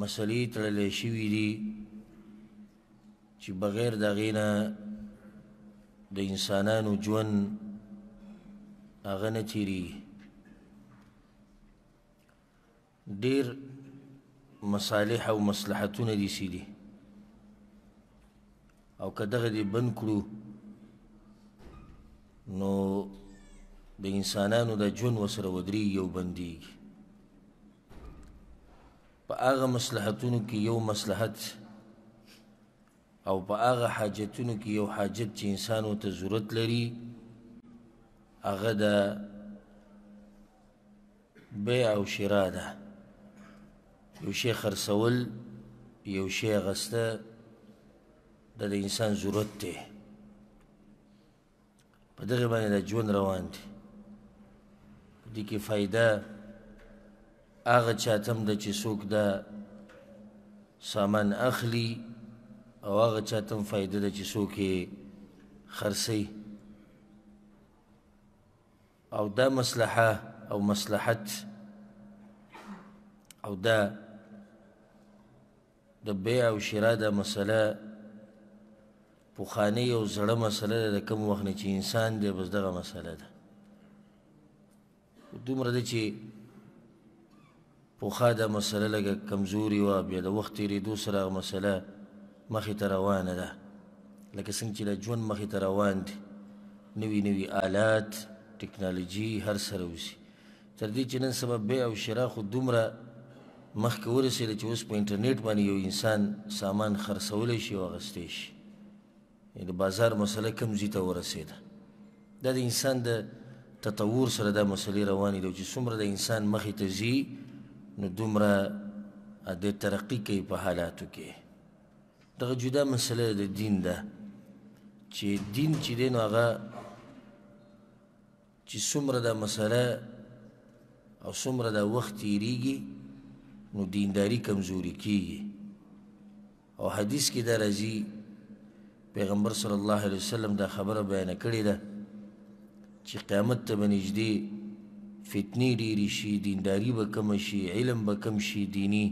مسلې تړلې شوي دي چې بغیر د هغې نه د انسانانو ژوند هغه نه تېرېږي ډېر مصالح او مصلحتونه دي چې دي او که دغه دې بند کړو نو د انسانانو د ژوند وسره ودرېږي او بندېږي په هغه مصلحتونو کې یو مصلحت او په هغه حاجتونو کې یو حاجت چې انسان ورته ضرورت لري هغه د بیع او شرا ده یو شی خرڅول یو شی اخیسته د انسان ضرورت دی په دغه باندې د ژوند روان دي په دې کې فایده هغه چاته هم ده چې څوک دا سامان اخلي او هغه چاته هم فایده ده چې څوک یې خرڅوي او دا مصلحه او مصلحت او دا د بيع او شراء دا مسله پخوانۍ او زړه مسله ده د کوم وخت نه چې انسان دی بس دغه مسله ده دومره ده چې پخوا دا مسله لږه کمزوري وه بیا د وخت تېرېدو سره هغه مسله مخې ته روانه ده لکه څنګه چې دا ژوند مخې ته روان دی نوي نوي آلات ټکنالوژي هر سره وځي تر دې چې نن سبا بيع او شراء خو دومره مخکې ورسېده چې اوس په انټرنېټ باندې يو انسان سامان خرڅولی شي او اخیستی شي د بازار مسله کوم ځي ته ورسېده دا د انسان د تطور سره دا مسلې روانې دي چې څومره د انسان مخې ته ځي نو دومره د ترقي کوي په حالاتو کې دغه جدا مسله د دین ده چې دین چې دی نو هغه چی څومره دا مسئله او څومره دا وخت تیریږي نو دینداری کمزوري کیږي او حدیث کې دا راځي پیغمبر صلی الله علیه وسلم دا خبره بیان کړې ده چې قیامت ته به نږدې فتنې ډېرې شي دینداری به کم شي علم به کم شي دینی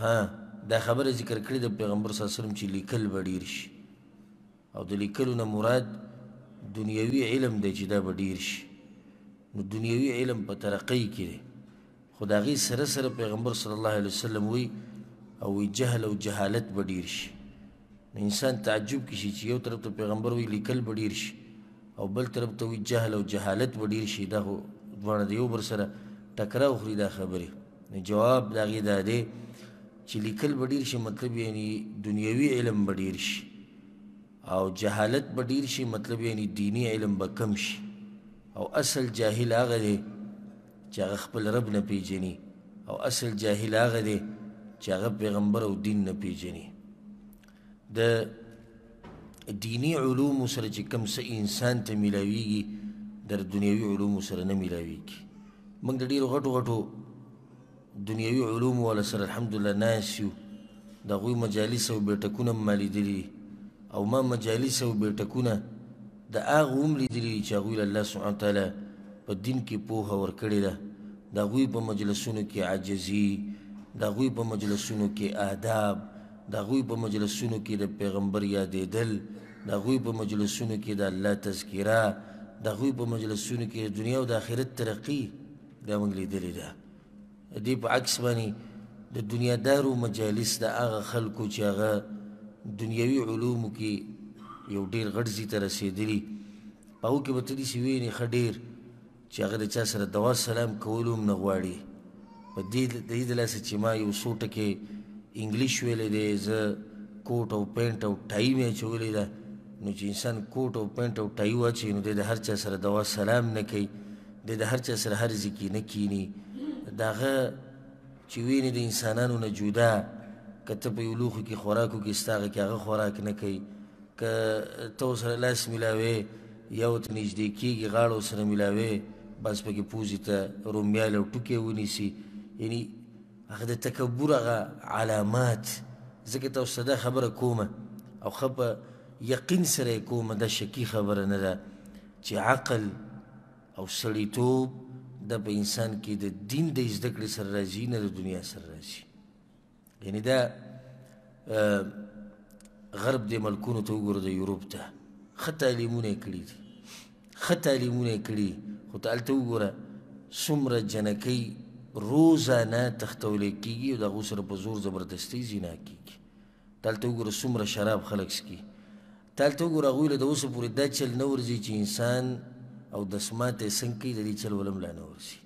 ها دا خبره ذکر کړې ده پیغمبر صلی الله علیه وسلم چې لیکل به ډېر شي او د لیکلو نه مراد دنیوي علم دی چې دا به ډیر شي نو دنیوي علم په ترقۍ کې دی خو د هغې سره سره پیغمبر صلی الله علیه وسلم وایي او وی جهل او جهالت به ډیر شي نو انسان تعجب کې شي چې یو طرف ته پیغمبر وی لیکل به ډیر شي او بل طرف ته وی جهل او جهالت به ډیر شي دا خو دواړه د یو بر سره ټکراو خوري دا خبرې نو جواب د هغې دا دی چې لیکل به ډیر شي مطلب یعنی دنیوي علم به ډیر شي او جهالت به ډیر شي مطلب یعنی دینی علم به کم شي او اصل جاهل هغه دی چې هغه خپل رب نه پیژني او اصل جاهل هغه دی چې هغه پیغمبر او دین نه پیژني د دینی علوم سره چې کم څه انسان ته ملاویږي در دنیوي علوم سره نه ملاویږي موږ د ډیرو غټو غټو دنیوي علومو والا سره الحمدلله ناست یو، د هغوی مجالس او بیټکونه هم ما لیدلي دي او ما مجالس او بیټکونه د هغو هم لیدلي دي چې هغوی له الله سبحانه وتعالی په دین کې پوهه ورکړې ده، د هغوی په مجلسونو کې عاجزي، د هغوی په مجلسونو کې آداب، د هغوی په مجلسونو کې د پیغمبر یادېدل، د هغوی په مجلسونو کې د الله تذکره، د هغوی په مجلسونو کې د دنیا او د آخرت ترقي دا موږ لیدلې ده. د دې په عکس باندې د دنیادارو مجالس د هغه خلکو چې هغه دنیوي علومو کې یو ډیر غټ ځي ته رسېدلي په هغو کې به ته داسې وینې ښه ډېر چې هغه د چا سره دوا سلام کولو هم نه غواړي په دې د دې د لاسه چې ما یو څو ټکې انګلیش ویلی دی زه کوټ او پینټ او ټای مې اچولی ده نو چې انسان کوټ او پینټ او ټای واچوي نو دی د هر چا سره دوا سلام نه کوي دی د هر چا سره هر ځای کې نه کینی د هغه چې وینې د انسانانو نه جدا که ته په یو لوښي کې خوراک وکړې ستا هغه کې هغه خوراک نه کوي که ته ورسره لاس میلاوې یا ورته نږدې کېږي غاړه ورسره میلاوې بس پکې پوزې ته رومیال او ټوکی ونیسي یعنی هغه د تکبر هغه علامات ځکه تاسو ته دا خبره کومه او ښه په یقین سره یې کومه دا شکي خبره نه ده چې عقل او سړیتوب دا په انسان کې د دین د زده کړې سره راځي نه د دنیا سره راځي یعنی دا غرب د ملکونو ته وګوره د یورپ ته ښه تعلیمونه یې کړي دي ښه تعلیمونه یې کړي خو ته هلته وګوره څومره جنکۍ روزانه تختولی کېږي او د هغو سره په زور زبردستۍ زنا کېږي ته هلته وګوره څومره شراب خلک څکي ته هلته وګوره هغوی له د اوسه پورې دا چل نه ورځي چې انسان او دسمات یې څنګه کوي د دې چل ولم لا نه ورځي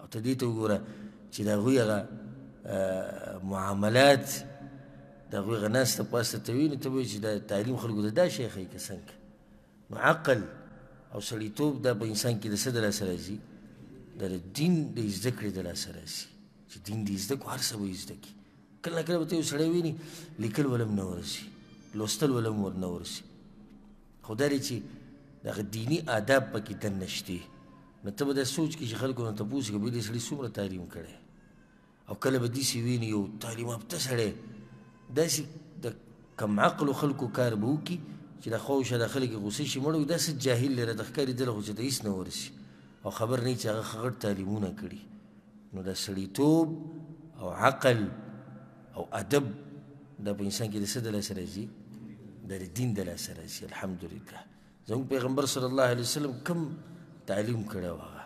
او ته دې ته وګوره چې د هغوی هغه معاملات د هغوی هغه ناسته پاسته ته وي نو ته به چې دا تعلیم خلکو ته دا شی ښایي که څنګه نو عقل او سړیتوب دا په انسان کې د څه د لاسه راځي د دین د زده کړې د لاسه راځي چې دین دې زده کړو هر څه به یې زده کړي کله کله به ته یو سړی ویني لیکل ولم نه ورسي لوستل ولم ور نه ورسي خو دا دی چې دغه دیني آداب پکې دننه شته نو ته به دا سوچ کې چې خلکو نه تپوس کوي دې سړي څومره تعلیم کړی او کله به داسې ویني یو تعلیم یافته سړی داسې د کم عقلو خلکو کار به وکړي چې د خو شه د خلک غوسه شي مړو داسې جاهل لره د ښکاري دله خو چې ته هیڅ نه ورسي او خبر نه چې هغه خغړ تعلیمونه کړي نو د سړیتوب او عقل او ادب د په انسان کې د څه د لاسه راځي د دین د لاسه راځي الحمدلله زموږ پیغمبر صلی الله علیه وسلم کم تعلیم کړی و هغه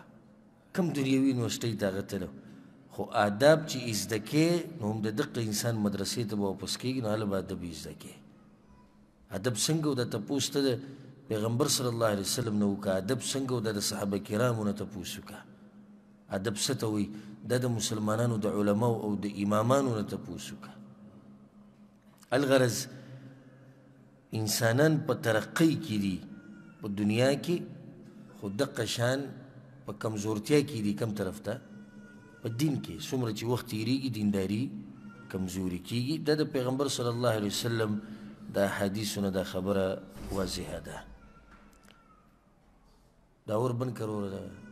کم دنیوي یونیورسټۍ ته هغه تللی خو آداب چې زده کې نو هم د دقه انسان مدرسې ته به واپس کېږي نو هله به ادب یې زده کې ادب څنګه و دا تپوس ته د پیغمبر صلی الله علیه وسلم نه وکړه ادب څنګه و دا د صحابه کرامو نه تپوس وکړه ادب څه ته وایي دا د مسلمانانو د علماو او د امامانو نه تپوس وکړه الغرض انسانان په ترقۍ کې دي په دنیا کې خو دقه شان په کمزورتیا کې دي کم طرف ته په دین کې څومره چې وخت تیریږي دینداری کمزوري کیږي دا د پیغمبر صلی الله علیه وسلم دا حدیثونه دا خبره واضحه ده دا اور بن کرو رہا ہے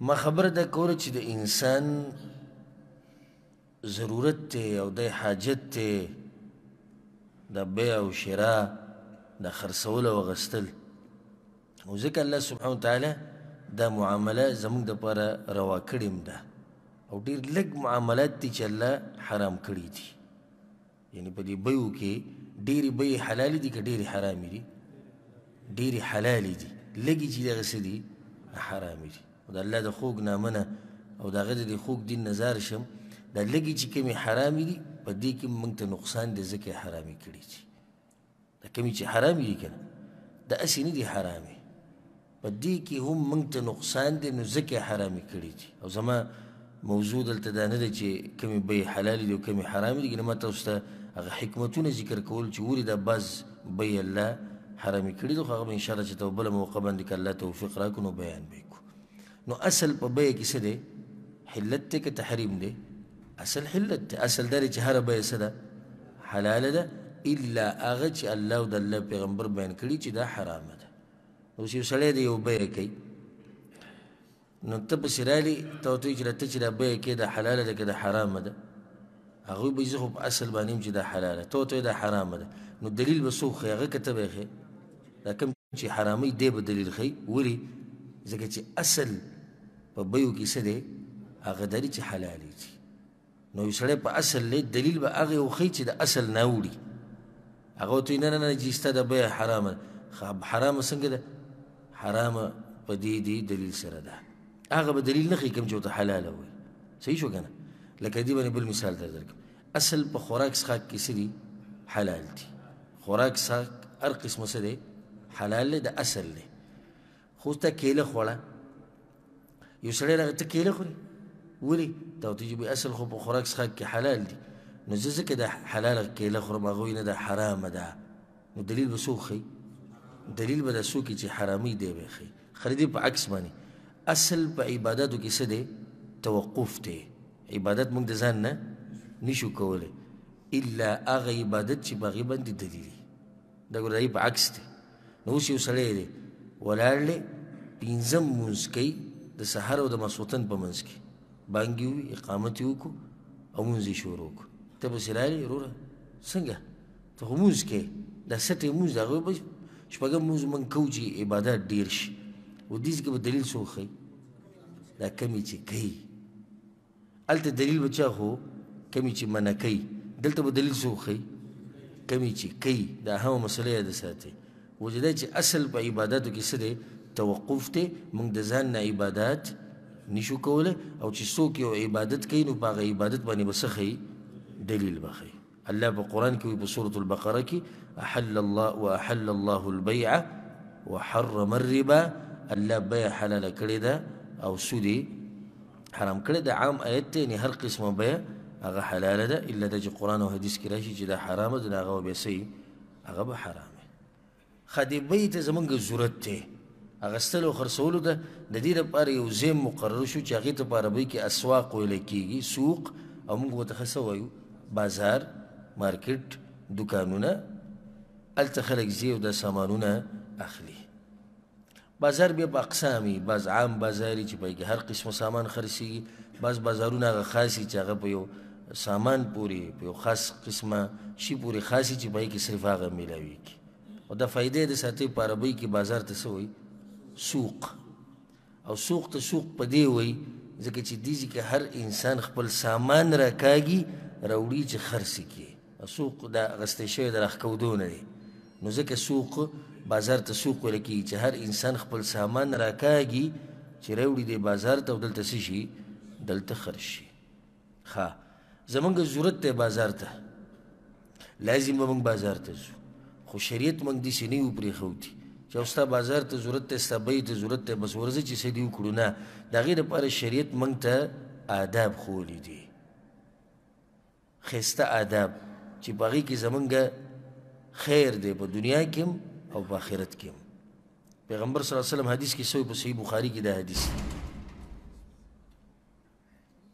ما خبر ده کوله چې د انسان ضرورت ته او د حاجت ته د بیع او شراء د خرڅولو او غستل او ځکه الله سبحانه وتعالی دا معامله زموږ دپاره روا کړې هم ده او ډېر لږ معاملات دي چې الله حرام کړي دي یعنې په دې بیو کې ډېرې بیې حلالې دي که ډېرې حرامې دي ډېرې حلالې دي لږې چې دغه څه دي حرامې دي او د الله د خوږ نامه نه او د هغه د دې خوږ دین نه ځار شم دا لږې چې کومې حرامې دي په دې کې موږ ته نقصان دی ځکه یې حرامې کړي دي دا کمی چې حرام دي کنه دا اسی نه دي حرام په دې کې هم موږ ته نقصان دی نو ځکه حرام کړی دي او زما موضوع دلته دا نه ده چې کمی به حلال دي او کمی حرام دي کنه ما تاسو ته هغه حکمتونه ذکر کول چې ورې دا باز به الله حرام کړی دي خو هغه ان شاء الله چې توبه له موقع باندې کله توفیق راکونو بیان به نو اصل په بیه کې څه دی؟ حلت دی که تحریم دی؟ اصل حلت دی اصل دا دی چې هره بیه څه ده؟ حلاله ده الا هغه چې الله او د الله پیغمبر بیان کړي چې دا حرامه ده نو اوس یو سړی دی یو بیه کوي نو ته پسې رالي ته ورته وایي چې ته چې دا بیه کې دا حلاله ده که دا حرامه ده هغوی به زه خو په اصل باندې هم چې دا حلاله ته ته دا حرامه ده نو دلیل به څوک ښي هغه که ته به یې ښي دا کوم چې حراموي دی به دلیل ښي ولې ځکه چې اصل په بیو کې څه دی هغه داري چې حلال دي نو یو سړی په اصل دی دلیل به هغه وښي چې د اصل نه وړي هغه ورته وایي، نه نه نه جي ستا دا بیه حرامه ده. ښه حرامه څنګه ده؟ حرامه په دې دې دلیل سره ده. هغه به دلیل نه ښیي کوم چې ورته حلاله وایي. صحیح شو که نه؟ لکه دې باندې بل مثال در درکړم. اصل په خوراک څښاک کې څه دي؟ حلال دي. خوراک څښاک هر قسمه څه دی؟ حلال دی، دا اصل دی. خو ته کېله خوړه یو سړی راغی ته کېله خوري ولې ته ورته چې اصل خو په خوراک څښاک کې حلال دي نو زه ځکه دا حلاله کېله خورم هغوی نه ده حرامه ده نو دلیل به څوک ښي دلیل به دا څوک چې حرامي دی به ښي خریدي په عکس باندې اصل په عبادتو کې څه دی توقف دی عبادت موږ د ځان نه نشو کولی الا هغه عبادت چې په هغې باندې دلیل دا ګوره دای په عکس دی نو اوس یو سړی دی ولاړ دی پنځه مونځ کوي د سحر او د مسوتن په منځ کې بانګي وي اقامت یې وکړو او مونځ یې شروع کړو ته پسې راغلې وروره څنګه ته خو مونځ کوې دا څه ټی مونځ د هغوی به شپږم مونځ موږ کوو چې عبادت ډېر شي اودیځ کې به دلیل څوک ښایي دا کمی چې کوي هلته دلیل به چا خو کمی چې منع کوي دلته به دلیل څوک ښي کمی چې کوي دا هغه مسله یاد ساتي وجه دا چې اصل په عبادتو کې څه دی توقف دی موږ د ځان نه عبادت نشو کولی او چې څوک یو عبادت کوي نو په هغه عبادت باندې به څه ښي دلیل به ښي الله په قرآن کې وي په سورة البقره کې احل الله واحل الله البيع وحرم الربا الله بيع حلال کړی ده او سود حرام کړی ده عام آیت دی یعنی هر قسمه بيع هغه حلال ده الا د قرآن او حدیث کې راشي چې دا حرام ده هغه به سي هغه به حرام خدیبۍ ته زمونږ ضرورت دی اغستلو او خرڅولو ته د دې لپاره یو ځای مقرر شو چې هغې ته په عربۍ کې اسواق ویل کېږي سوق او موږ ورته ښه څه وایو بازار مارکیټ دوکانونه هلته خلک ځي او دا سامانونه اخلي بازار بیا په اقسام وي، بعض عام بازار وي چې په هغې کې هر قسم سامان خرڅېږي، بعض بازارونه هغه خاص وي چې هغه په یو سامان پورې، په یو خاص قسم شي پورې خاص وي چې په هغې کې صرف هغه مېلاوېږي. او دا فایده د ساتۍ په عربۍ کې بازار ته څه وایي؟ سوق. او سوق ته سوق په دې وایي ځکه چې دې ځای کې هر انسان خپل سامان راکاږي، راوړي چې خرڅ یې کړي. سوق د غستې شوی د راښکودو نه دی نو ځکه سوق بازار ته سوق ویل کېږي چې هر انسان خپل سامان راکاږي چې راوړي دی بازار ته او دلته څه شي دلته خرج شي ښه زمونږ ضرورت دی بازار ته لازم به مونږ بازار ته ځو خو شریعت مونږ داسې نه یو پرېښودي چې او ستا بازار ته ضرورت دی ستا بیې ته ضرورت دی بس ورځه چې څه دې وکړو نه د هغې لپاره شریعت مونږ ته آداب ښوولي دي ښایسته آداب چې په هغې کې زمونږ خیر دی په دنیا کې هم او په آخرت کې هم پیغمبر صلی الله علیه وسلم حدیث کې سوی په صحیح بخاری کې دا حدیث دی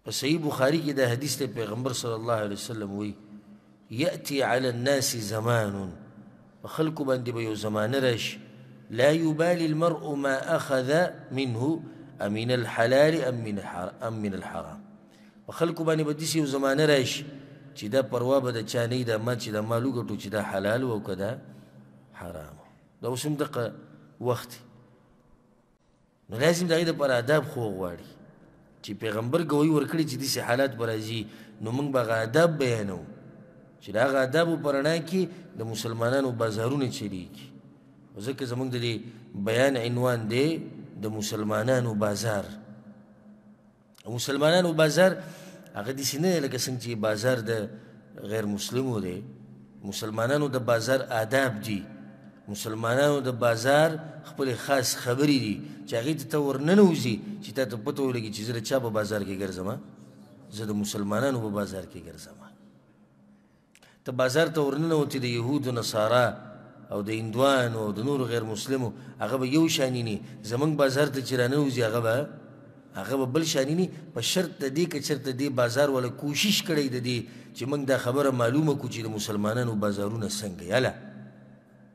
په صحیح بخاری کې دا حدیث دی پیغمبر صلی الله علیه وسلم وی یأتی علی الناس زمان په خلکو باندې به یو زمانه راشي لا يبالي المرء ما أخذ منه أمن الحلال أم من, أم من الحرام په خلکو باندې به داسې یو زمانه راشي چې دا پروا به د چا نه وي دا ما چې دا مال وګټو چې دا حلال و او که دا حرام دا اوس هم دقه وخت دی نو دا هم د هغې دپاره آداب خو غواړي چې پیغمبر ګوی ورکړي چې داسې حالات به راځي نو موږ به هغه آداب بیانو چې د هغه آدابو په رڼا کې د مسلمانانو بازارونه چلیږي ځکه زموږ د دې بیان عنوان دی د مسلمانانو بازار او مسلمانانو بازار هغه داسې نه دی لکه څنګه چې بازار د غیر مسلمو دی مسلمانانو د بازار آداب دي مسلمانانو د بازار خپل خاص خبرې دي چې هغې ته ته ورننوځي چې تا ته پته ولګي چې زه د چا په بازار کې ګرځم زه د مسلمانانو په بازار کې ګرځم ته بازار ته ورننوتې د یهودو نصارا او د هندوانو او د نورو غیر مسلمو هغه به یو شانی نی زمونږ بازار ته چې راننوځي هغه به هغه به بل شانی نی په شرط د دې که چرته دې بازار ولا کوشش کړی د دې چې موږ دا خبره معلومه کو چې د مسلمانانو بازارونه څنګه یاله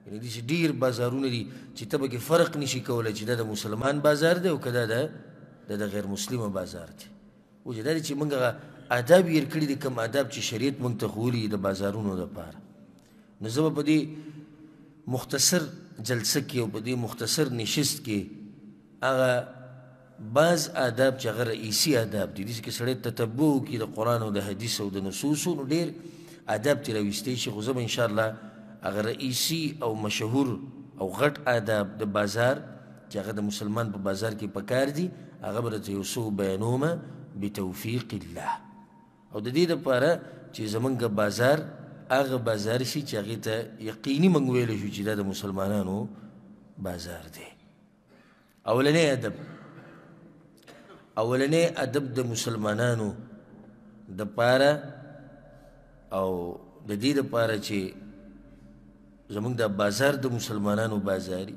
یعنی دې چې ډیر بازارونه دي چې ته به کې فرق نشي کولای چې دا د مسلمان بازار دی او کدا دا د غیر مسلمه بازار دی اوس دا چې موږ آداب یې کړی دي کوم آداب چې شریعت موږ ته خولي د بازارونو لپاره نو زه په دې مختصر جلسه کې او په دې مختصر نشست کې هغه بعض آداب چې هغه رئیسي آداب دي داسې کې سړی تتبع وکړي د قرآن او د حدیث او د نصوصو نو ډېر آداب ترې راویستی شي خو زه به انشاءالله هغه رئیسي او مشهور او غټ آداب د بازار چې هغه د مسلمان په بازار کې پکار دي هغه به درته یو څه بیانومه بتوفیق الله او د دې لپاره چې زمونږ بازار هغه بازار شي چې هغې ته یقیني موږ ویلی شو چې دا د مسلمانانو بازار دی اولنی ادب اولنی ادب د مسلمانانو د پاره او د دې لپاره چې زموږ دا بازار د مسلمانانو بازاري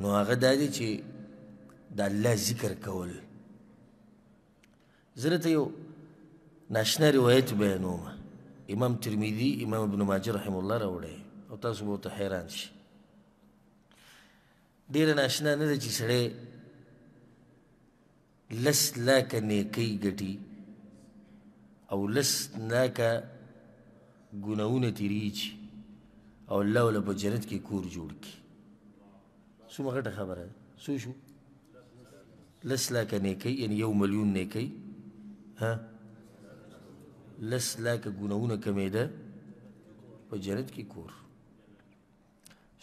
نو هغه دا دی چې د الله ذکر کول زه درته یو ناشنا روایت بیانوم امام ترمذي امام ابن ماجه رحم الله راوړی او تاسو به ورته حیران شئ ډېره ناشنا نه ده چې سړی لس لاکه نیکۍ ګټي او لس لاکه ګناهونه تېرېږي او الله وله په جنت کې کور جوړ کړي څومره غټه خبره ده څو شو لس لاکه نیکۍ یعنې یو ملیون نیکۍ ها لس لاکه ګناهونه کمېده په جنت کې کور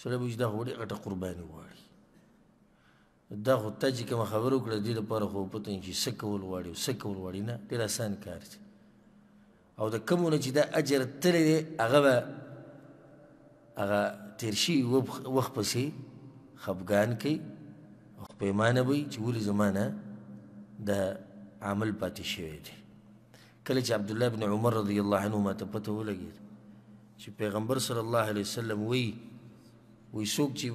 سره به چې دا خو ډېره غټه قرباني غواړي دا خو تا چې کومه خبره وکړه د دې لپاره خو پته نه چې څه کول غواړي او څه کول غواړي نه ډېر اسان کار دی او د کومو نه چې دا اجر تللی دی هغه به هغه تېر شوي وخت پسې خفګان کوي او پښېمانه به وي چې ولې زما نه دا عمل پاتې شوی دی کله چې عبدالله بن عمر رضی الله عنهما ته پته ولګېد چې پیغمبر صلی الله علیه وسلم وایي وی څوک چی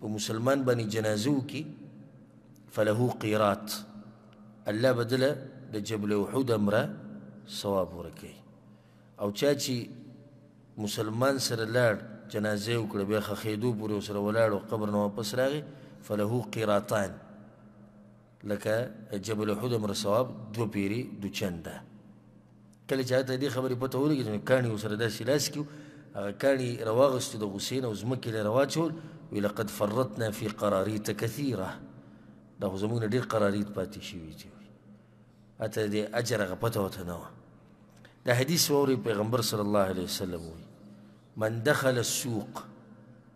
په مسلمان باندې جنازه وکي فله قیرات الله بدله د جبل احد امره ثواب ورکي او چا چې مسلمان سره لاړ جنازه وکړه بیا خخېدو پورې سره ولاړ او قبر نه واپس راغی فله قیراتان لکه جبل احد امر ثواب دو پیری دو چنده کله چې هغه دې خبرې پته ولګي چې کاڼي وسره داسې لاس کیو هغه کاڼي راواغستو د غصې نه او ځمکې له راواچول وی لقد فرطنا فی قراریت کثیره دا خو زموږ نه ډېر قراریت پاتې شوي چې اته دې اجر هغه پته ورته نه وه دا حدیث واورئ پیغمبر صلی الله علیه وسلم وایي من دخل السوق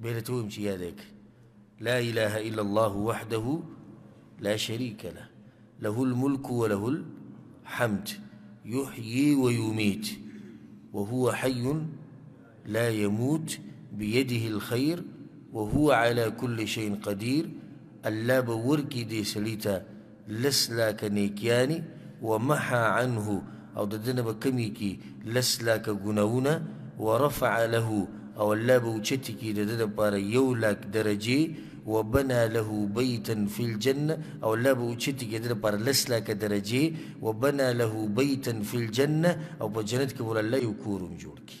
بيلتو امشي يادك لا إله إلا الله وحده لا شريك له له الملك وله الحمد يحيي ويميت وهو حي لا يموت بيده الخير وهو على كل شيء قدير الله بوركي دي سليتا لس لاکه نېکیانې، ومحا عنه، او د ده نه به کمې کړي لس لاکه ګناهونه، ورفع له، او الله به اوچتې کړي د ده لپاره یو لاک درجې، وبنی له بیتا فی الجنة، او الله به اوچتې کړي د ده لپاره لس لاکه درجې، وبنی له بیتا فی الجنة، او په جنت کې به له الله یو کور هم جوړ کړي.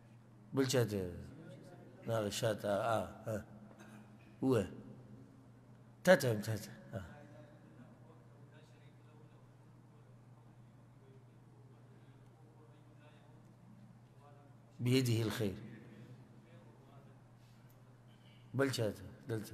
بل چاته نه شاته ا و تاته هم تاته بيده الخير بل چاته دلته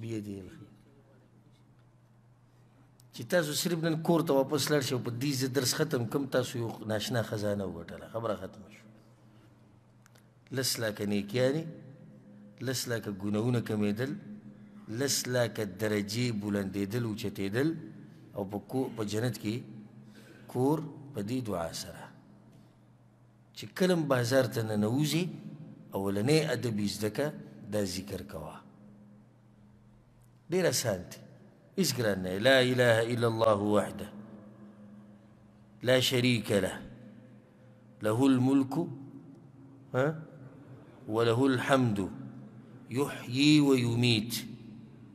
بيدي الخير چې تاسو صرف نن کور ته واپس لاړ شئ په دې زه درس ختم کم تاسو یو ناشنا خزانه وګټله خبره ختمه شو لس لاکه نیکیانې لس لاکه ګناهونه کمېدل لس لاکه درجې بلندېدل اوچتېدل او په جنت کې کور په دې دعا سره چې کله هم بازار ته ننوځې اولنی ادب یې زده که دا ذکر کوه ډېر اسان دی هېڅ ګران نه لا اله الا الله وحده لا شریک له له الملک وله الحمد يحيي ويميت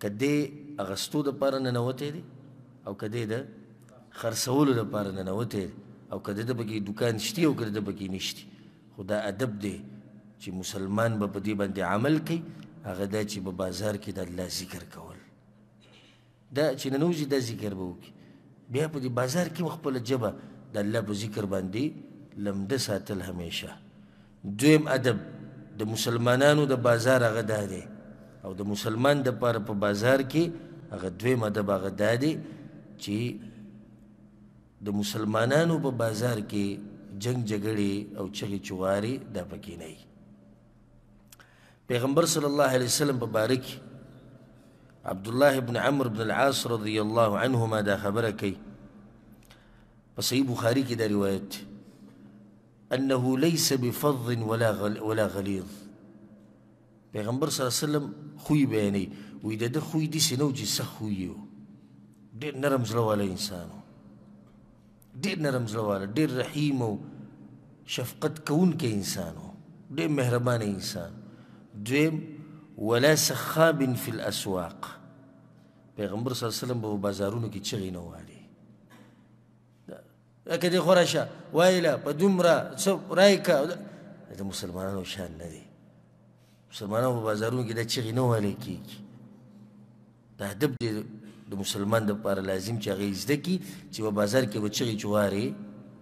که دی اغستو د پاره ننوتی دی او که دی د خرڅولو د پاره ننوتی دی او که د پکې دکان شتي او که د پکې نشتي خو دا ادب دی چې مسلمان به په دې باندې عمل کوي هغه دا چې په بازار کې د الله ذکر کول دا چې ننوځي دا ذکر به وکړي بیا په دې بازار کې خپله ژبه د الله په ذکر باندې لمده ساتل همیشه دویم ادب د مسلمانانو د بازار هغه دا دی او د مسلمان د پاره په بازار کې هغه دویم ادب هغه دا دی چې د مسلمانانو په بازار کې جنگ جګړې او چغې چوارې دا پکې نه پیغمبر صلی الله علیه وسلم په باره کې عبد الله بن عمرو بن العاص رضی الله عنهما دا خبره کوي په صحیح بخاری کې دا روایت دی انه ليس بفظ ولا ولا غليظ پیغمبر صلی الله علیه وسلم خوې بیانې وې د د خوې دي سينو چې سخ خوې یو ډېر نرم زړه والا انسان ډېر نرم زړه والا ډېر رحیم او شفقت کوونکی انسان ډېر مهربان انسان دویم ولا سخاب فی الاسواق پیغمبر صلی الله علیه وسلم په بازارونو کې چغې نه والي لکه دې خوره شه وایله په دومره څه رایکه د مسلمانانو شان نه دی مسلمانانو په بازارونو کې د چغې نه وهلی کېږي دا ادب دی د مسلمان دپاره لازم چې هغه یې زده کړي چې په بازار کې به چغې چوارې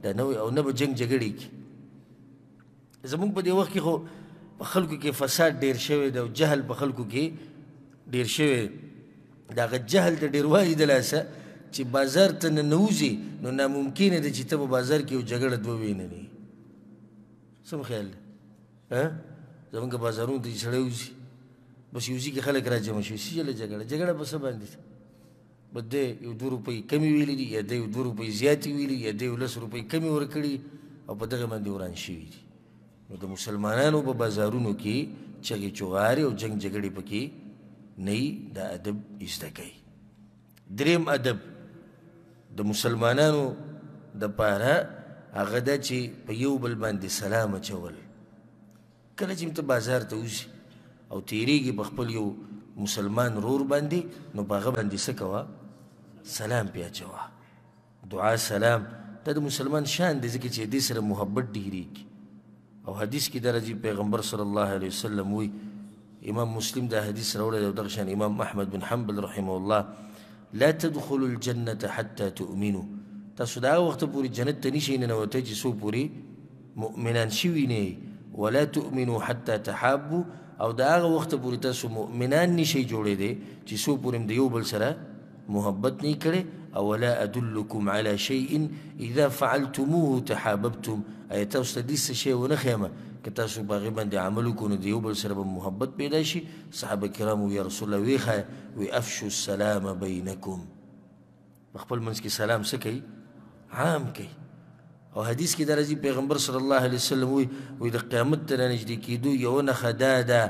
دا نه او نه به جنګ جګړې کړي زموږ په دې وخت کې خو په خلکو کې فساد ډیر شوی دی او جهل په خلکو کې ډیر شوی دی دغه جهل د ډیروالي د لاسه چې بازار ته ننوځي نو ناممکنه ده چې ته په بازار کې یو جګړه دوه وینې نه سم خیال ها زمونږ بازارونو ته چې سړی وځي بس یوځي کې خلک راجمع شي چې جګړه جګړه په څه باندې به دی یو دوه روپۍ کمې ویلي دي یا دی یو دوه روپۍ زیاتې ویلي یا دی یو لس روپۍ کمې ورکړي او په دغه باندې وران شوي دي نو د مسلمانانو په بازارونو کې چغې چغارې او جنګ جګړې پکې نه وي دا ادب زده کوي دریم ادب د مسلمانانو دپاره هغه ده چې په یو بل باندې سلام اچول کله چې ته بازار ته وځي او تیریږي په خپل یو مسلمان رور باندې نو په هغه باندې څه کوه سلام پې اچوه دعا سلام دا د مسلمان شان دی ځکه چې دې سره محبت ډېرېږي او حدیث کې دا راځي پیغمبر صلی الله علیه وسلم وایي امام مسلم دا حدیث راوړی او دغه شان امام احمد بن حنبل رحمه الله لا تدخل الجنة حتى تؤمنوا تاسو دا وخت پورې جنت ته نشئ ننوتی چې څو پورې مؤمنان شوي نه ولا تؤمنو حتی تحابو او دا هغه وخت پورې تاسو مؤمنان نشئ جوړېدی چې څو پورې د یو بل سره محبت نه کړي او ولا ادلکم علی شیء اذا فعلتموه تحاببتم ایا تاسو ته دې څه شی ونه ښیم که تاسو په هغې باندې عمل وکړو نو د یو بل سره به محبت پیدا شي صحابه کرامو یا رسول الله ویې ښایه وی افشو السلام بینکم په خپل منځ کې سلام څه کوي عام کوي او حدیث کې دا راځي پیغمبر صلی الله علیه وسلم وایي وایي د قیامت ته رانږدې کېدو یوه نښه دا ده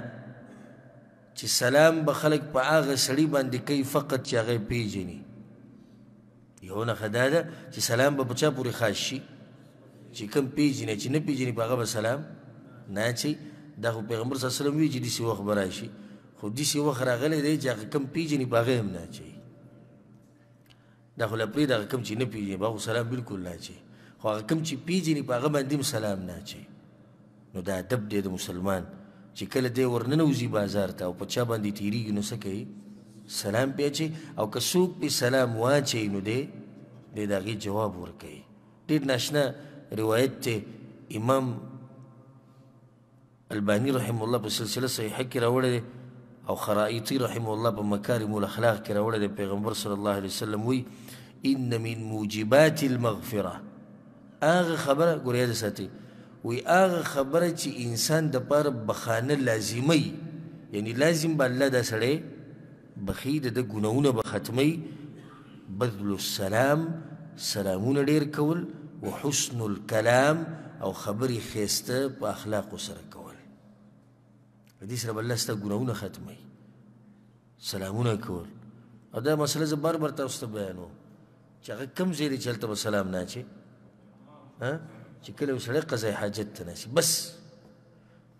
چې سلام به خلک په هغه سړي باندې کوي فقط چې هغه پیژني یو نه خدا ده چې سلام به بچا پورې خاص شي چې کم پیژنې چې نه پیژنې په هغه به سلام نه چي دا خو پیغمبر صلی الله علیه وسلم وی چې دسی وخت براشي خو دسی وخت راغلی دی چې هغه کم پیژنې په هغه هم نه چي دا خو لا پرې دغه کم چې نه پیژني به سلام بالکل نه چي خو هغه کم چې پیژني په هغه باندې هم سلام نه چي نو دا ادب دی د مسلمان چې کله دی ورننه وځي بازار ته او په چا باندې تیریږي نو څه کوي سلام پې اچي او که څوک پې سلام واچي نو دی دی د هغې جواب ورکوي ډېر ناشنا روایت دی امام الباني رحمه الله په سلسله صحیحه کې راوړی دی او خرائطي رحمه الله په مکارم الاخلاق کې راوړی دی پیغمبر صلی الله علیه وسلم وی ان من موجبات المغفره هغه خبره ګوریا د ساتي وی هغه خبره چې انسان د پر بخانه لازمي یعنی لازم به الله دا سړی بخښي د ده ګناهونه به ختموي بذل السلام سلامونه ډېر کول وحسن الکلام او خبرې ښایسته په اخلاقو سره کول په دې سره به الله ستا ګناهونه ختموي سلامونه کول او دا مسله زه بار بار تاسو ته بیانوم چې هغه کوم ځای دی چې هلته به سلام نه اچې چې کله یو سړی قضای حاجت ته ناست بس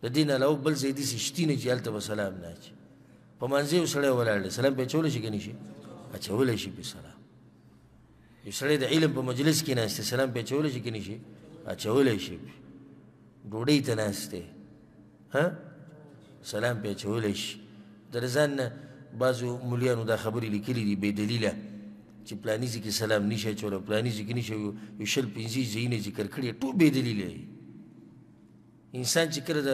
د دین علاوه بل ځای دي چې شتي نه چې هلته به سلام نه اچي په منځ یو سړی ولاړ دی سلام پرې اچولی شي که نه شي اچولی شي پرې سلام یو سړی د علم په مجلس کې ناست دی سلام پرې اچولی شي که نه شي اچولی شي پرې ډوډۍ ته ناست دی ها سلام پرې اچولی شي د رضان نه بعضو مولیانو دا خبرې لیکلي دي بې دلیله چې پلاني ځای کې سلام نشي اچولی پلاني ځای کې نشي یو شل پنځه ځایونه ذکر کړي ټول بې دلیله انسان چې کله د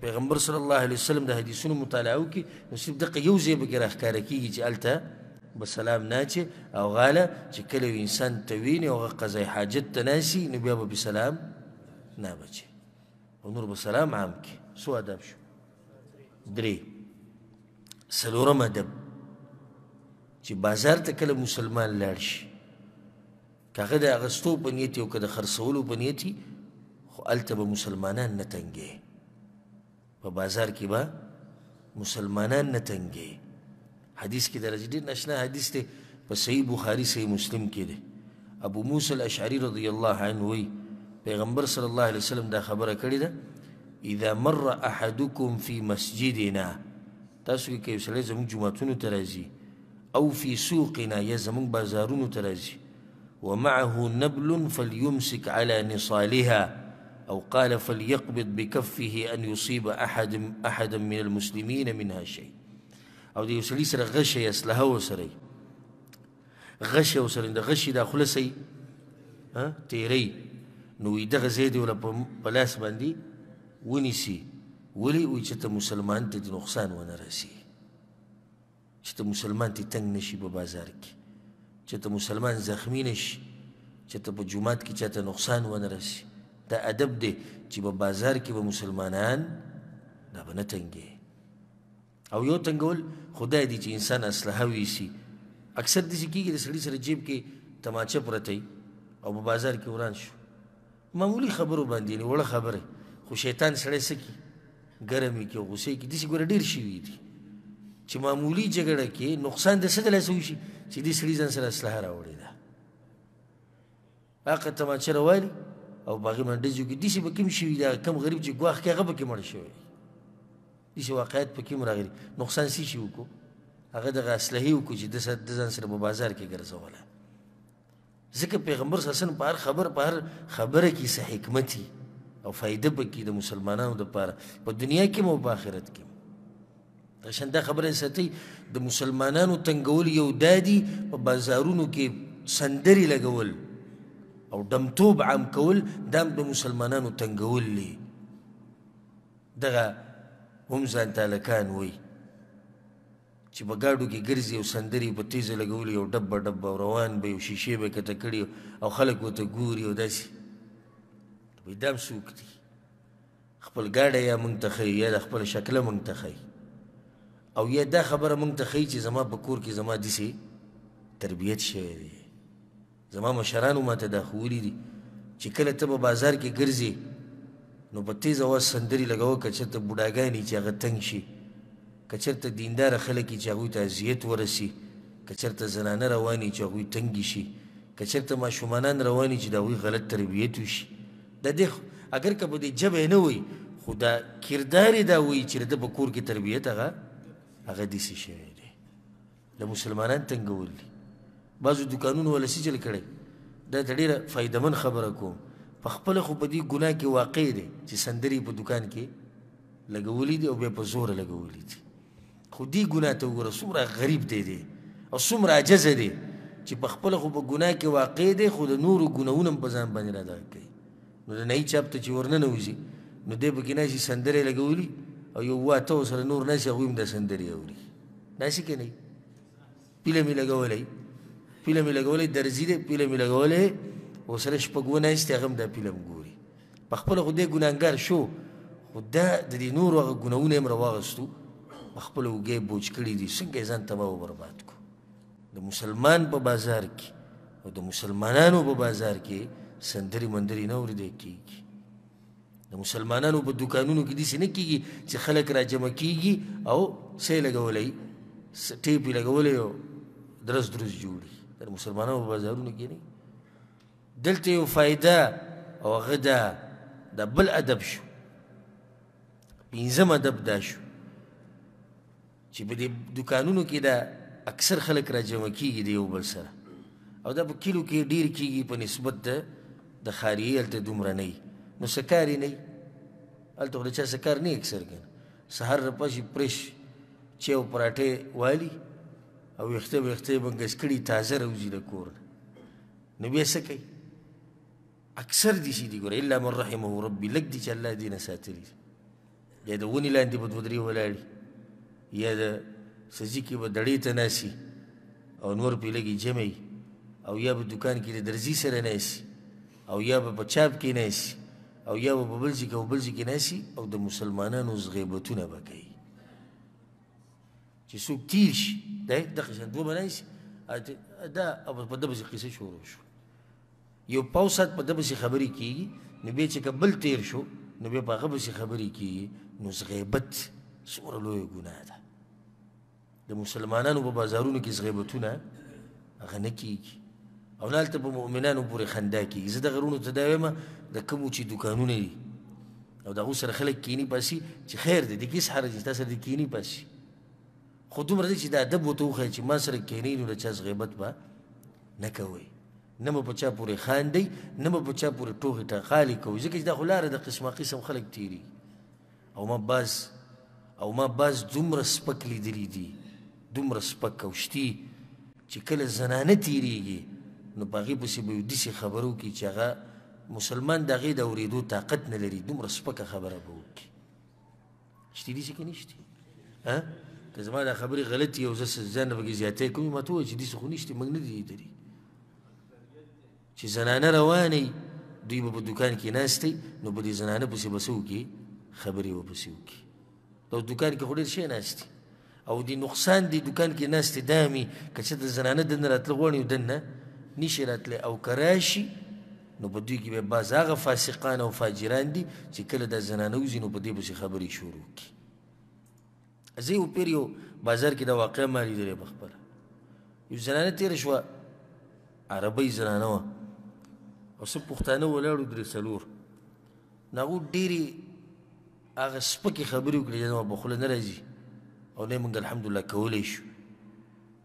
پیغمبر صلی الله علیه وسلم د حدیثونو مطالعه وکړي نو صرف دقه یو ځای به کې راښکاره کېږي چې هلته به سلام نه چې او غاله چې کله یو انسان ته ویني او هغه قضای حاجت ته ناسي نو بیا به سلام نه بچي او نور به سلام عام کړي څو ادب شو درې څلورم ادب چې بازار ته کله مسلمان لاړ شي که هغه د اغستو په نیت او که د خرڅولو په نیت خو هلته به مسلمانان نه تنګې په بازار کې به مسلمانان نه تنګې حدیث کې درځي ډېر ناشنا حدیث دی په صحیح بخاري صحیح مسلم کې دی ابو موسی الاشعري رضی الله عنه وی پیغمبر صلی الله علیه وسلم دا خبره کړې ده اذا مر احدكم في مسجدنا تاسو کې یو سړی زموږ جوماتونو ته راځي او فی سوقنا یا زمونږ بازارونو ته راځي ومعه نبل فلیمسک علی نصالها او قال فلیقبض بکفه ان یصیب احد احدا من المسلمین منها شی او د یو سړي سره غشی اسلحه وسره غشی وسره د غشی د خلصي تیری نو وی دغه زید ولا په لاس باندې ونیسی ولی وی چې ته مسلمان ته د نقصان ونه رسی چې ته مسلمان تی تنګ نشي په بازار کې چې ته مسلمان زخمی نشي چې ته په جماعت کې چاته نقصان ونه رسي دا ادب دی چې په بازار کې به مسلمانان دا به نه تنګي او یو تنګول خدای دی چې انسان اسلحه ویسي اکثر داسې کېږي د سړي سره جیب کې تماچه پرته او په بازار کې وران شو معمولي خبرو باندې یعنی وړه خبره خو شیطان سړی څه کي ګرم کي او غوسه کي داسې ګوره ډېر شوي دي چې معمولي جګړه کې نقصان د څه د لاسه وشي چې دې سړي ځان سره اسلحه راوړې ده هغه تماچه راوالي او په هغې باندې ډزې وکړي داسې به کوم شوي دي کم غریب چې ګواښ کې هغه پکې مړ شوی داسې واقعیت پکې هم راغلي نقصان څه شي وکړو هغه دغه اسلحې وکړو چې د ځان سره په بازار کې ګرځوله ځکه پیغمبر صلی الله علیه وسلم په هر خبر په هر خبره کې څه حکمت او فائدہ پکې د مسلمانانو لپاره په دنیا کې او په آخرت کې تشن دا خبره ستي د مسلمانانو تنګول یو دادی په بازارونو کې سندري لګول او دمتوب عام کول دام د مسلمانانو تنګول لي دغه هم ځان تالکان وي چې په ګاډو کې ګرځي او سندرې په تیزه لګولي او ډبه ډبه او روان به او شیشې به کته کړي او خلک ورته ګوري او داسې وایي دا هم څوک دي خپل ګاډی یا موږ ته ښیي یا د خپل شکله موږ ته ښیي او یا دا خبره موږ ته ښیي چې زما په کور کې زما داسې تربیت شوی دی زما مشرانو ماته دا ښوولي دي چې کله ته په بازار کې ګرځې نو په تیز اواز سندرې لګوه که چېرته بوډاګانې چې هغه تنګ شي که چېرته دینداره خلک چې هغوی ته اذیت ورسي که چېرته زنانه روانې چې هغوی تنګې شي که چېرته ماشومانان روانې چې د هغوی غلط تربیت وشي د دې اګر که په دې ژبه یې نه وایي خو دا کردار یې دا وایي چې د ده په کور کې تربیت هغه هغه داسې شوی د مسلمانان تنګول دي بعضو دکانونو ولا سجل کړی دا ته ډیره فائدہ من خبره کوم په خپل خو په دې ګناه کې واقع دی چې سندري په دکان کې لګولې دي او به په زور لګولې دي خو دې ګناه ته وګوره څومره غریب دی دی او څومره عاجز دی چې په خپل خو په ګناه کې واقع دی خو د نورو ګناهونو په ځان باندې نه ده کوي نو د نایي چاپ ته چې ورننوځي نو دی پکې ناسي سندرې لګولي او یو اووه اته سره نور ناسي هغوی هم دا سندرې اوري داسې که نه پیله مې لګولی پیله مې لګولی درځي دی پیله مې لګولی ورسره شپږ وناستې هغه هم دا پیله هم ګوري په خپله خو دی ګناهګار شو خو دا د دې نورو هغه ګناهونه یې هم راواغستو په خپله اوږه یې بوج کړي دي څنګه یې ځان تباه او برباد کړو د مسلمان په بازار کې او د مسلمانانو په بازار کې سندري مندري نه ورده کیږي د مسلمانانو په دکانونو کې داسې نه کیږي چې خلک را جمع کیږي او سې لګولای ټیپی لګولای او درس درس جوړي د مسلمانانو په بازارونو کې نه دلته یو فائدہ او غدا د بل ادب شو پنځم ادب دا شو چې په دې دکانونو کې دا اکثر خلک را جمع کیږي د یو بل سره او دا په کلو کې ډیر کیږي په نسبت د د خاریې هلته دومره نه نو سکاري نه هلته د چا سکار نه اکثر کنه سهار رپشي پرش چې او پراټه والی او وخته وخته بنګس کړي تازه روزي د کور نو بیا څه کوي اکثر دي سي دي ګور الا من رحمه ربي لګ دي چې الله دې نه ساتري یا د ونی لاندې په دوه درې ولاړي یا د سزي کې به دړې ته ناسي او نور پې لګي جمعي او یا په دکان کې د درزي سره ناسي او یا به په چاپ کې ناسي او یا به په بل ځای کې او بل ځای کې ناسي او د مسلمانانو غیبتونه به کوي چې څوک تیر شي دغه شان دوه به ناسي دا په دغه قصه شروع شو یو پاو ساعت په ده پسې خبرې کېږي، نو بیا چې که بل تېر شو، نو بیا په هغه پسې خبرې کېږي، نو ځغیبت څومره لویه ګناه ده. د مسلمانانو په بازارونو کې ځغیبتونه هغه نه کېږي او نه هلته په مؤمنانو پورې خندا کېږي. زه دغه وروڼو ته دا وایم، د کومو چې دوکانونه دي او د هغو سره خلک کېني پاسي، چې خیر دی، دې کې هېڅ حرج نشته، ستا سره دې کېني پاسي، خو دومره دی چې دا ادب ورته وښایئ چې ما سره کېنئ، نو د چا ځغیبت به نه کوئ. نه به په چا پورې خاندئ نه به په چا پورې ټوغې ټقالې کوئ ځکه چې دا خو لاره د قسمه قسم خلک تیري او ما بعض او ما بعض دومره سپک لیدلي دي دومره سپک او شتي چې کله زنانه تیریږي نو په هغې پسې به یو داسې خبرو کې چې هغه مسلمان د هغې د اورېدو طاقت نه لري دومره سپکه خبره به وکړي شتي دي چې نشته ها که زما دا خبرې غلطي او زه ځان به زیاتې کوم ما ته چې دي څه نشته موږ نه دي لیدلي چې زنانه رواني دوی په دکان کې ناشتي نو په دې زنانه پسې بسو کې خبرې و پسې وکي نو دکان کې خوري شي ناشتي او دی نقصان دی دکان کې ناستې دامي که چېرته زنانه دننه راتله غواړي نو دننه نشي راتلی او که راشي نو په دوی کې به بعض هغه فاسقان او فاجران دي چې کله دا زنانه وځي نو په دې پسې خبرې شروع کړي زه یو پیر یو بازار کې دا واقعه ما لیدلې په خپله یو زنانه تېره شوه عربۍ زنانه وه او څه پښتانه ولاړو درې څلور نو هغو ډېرې هغه سپکې خبرې وکړې چې زما په خوله نه راځي او نه موږ الحمدلله کولی شو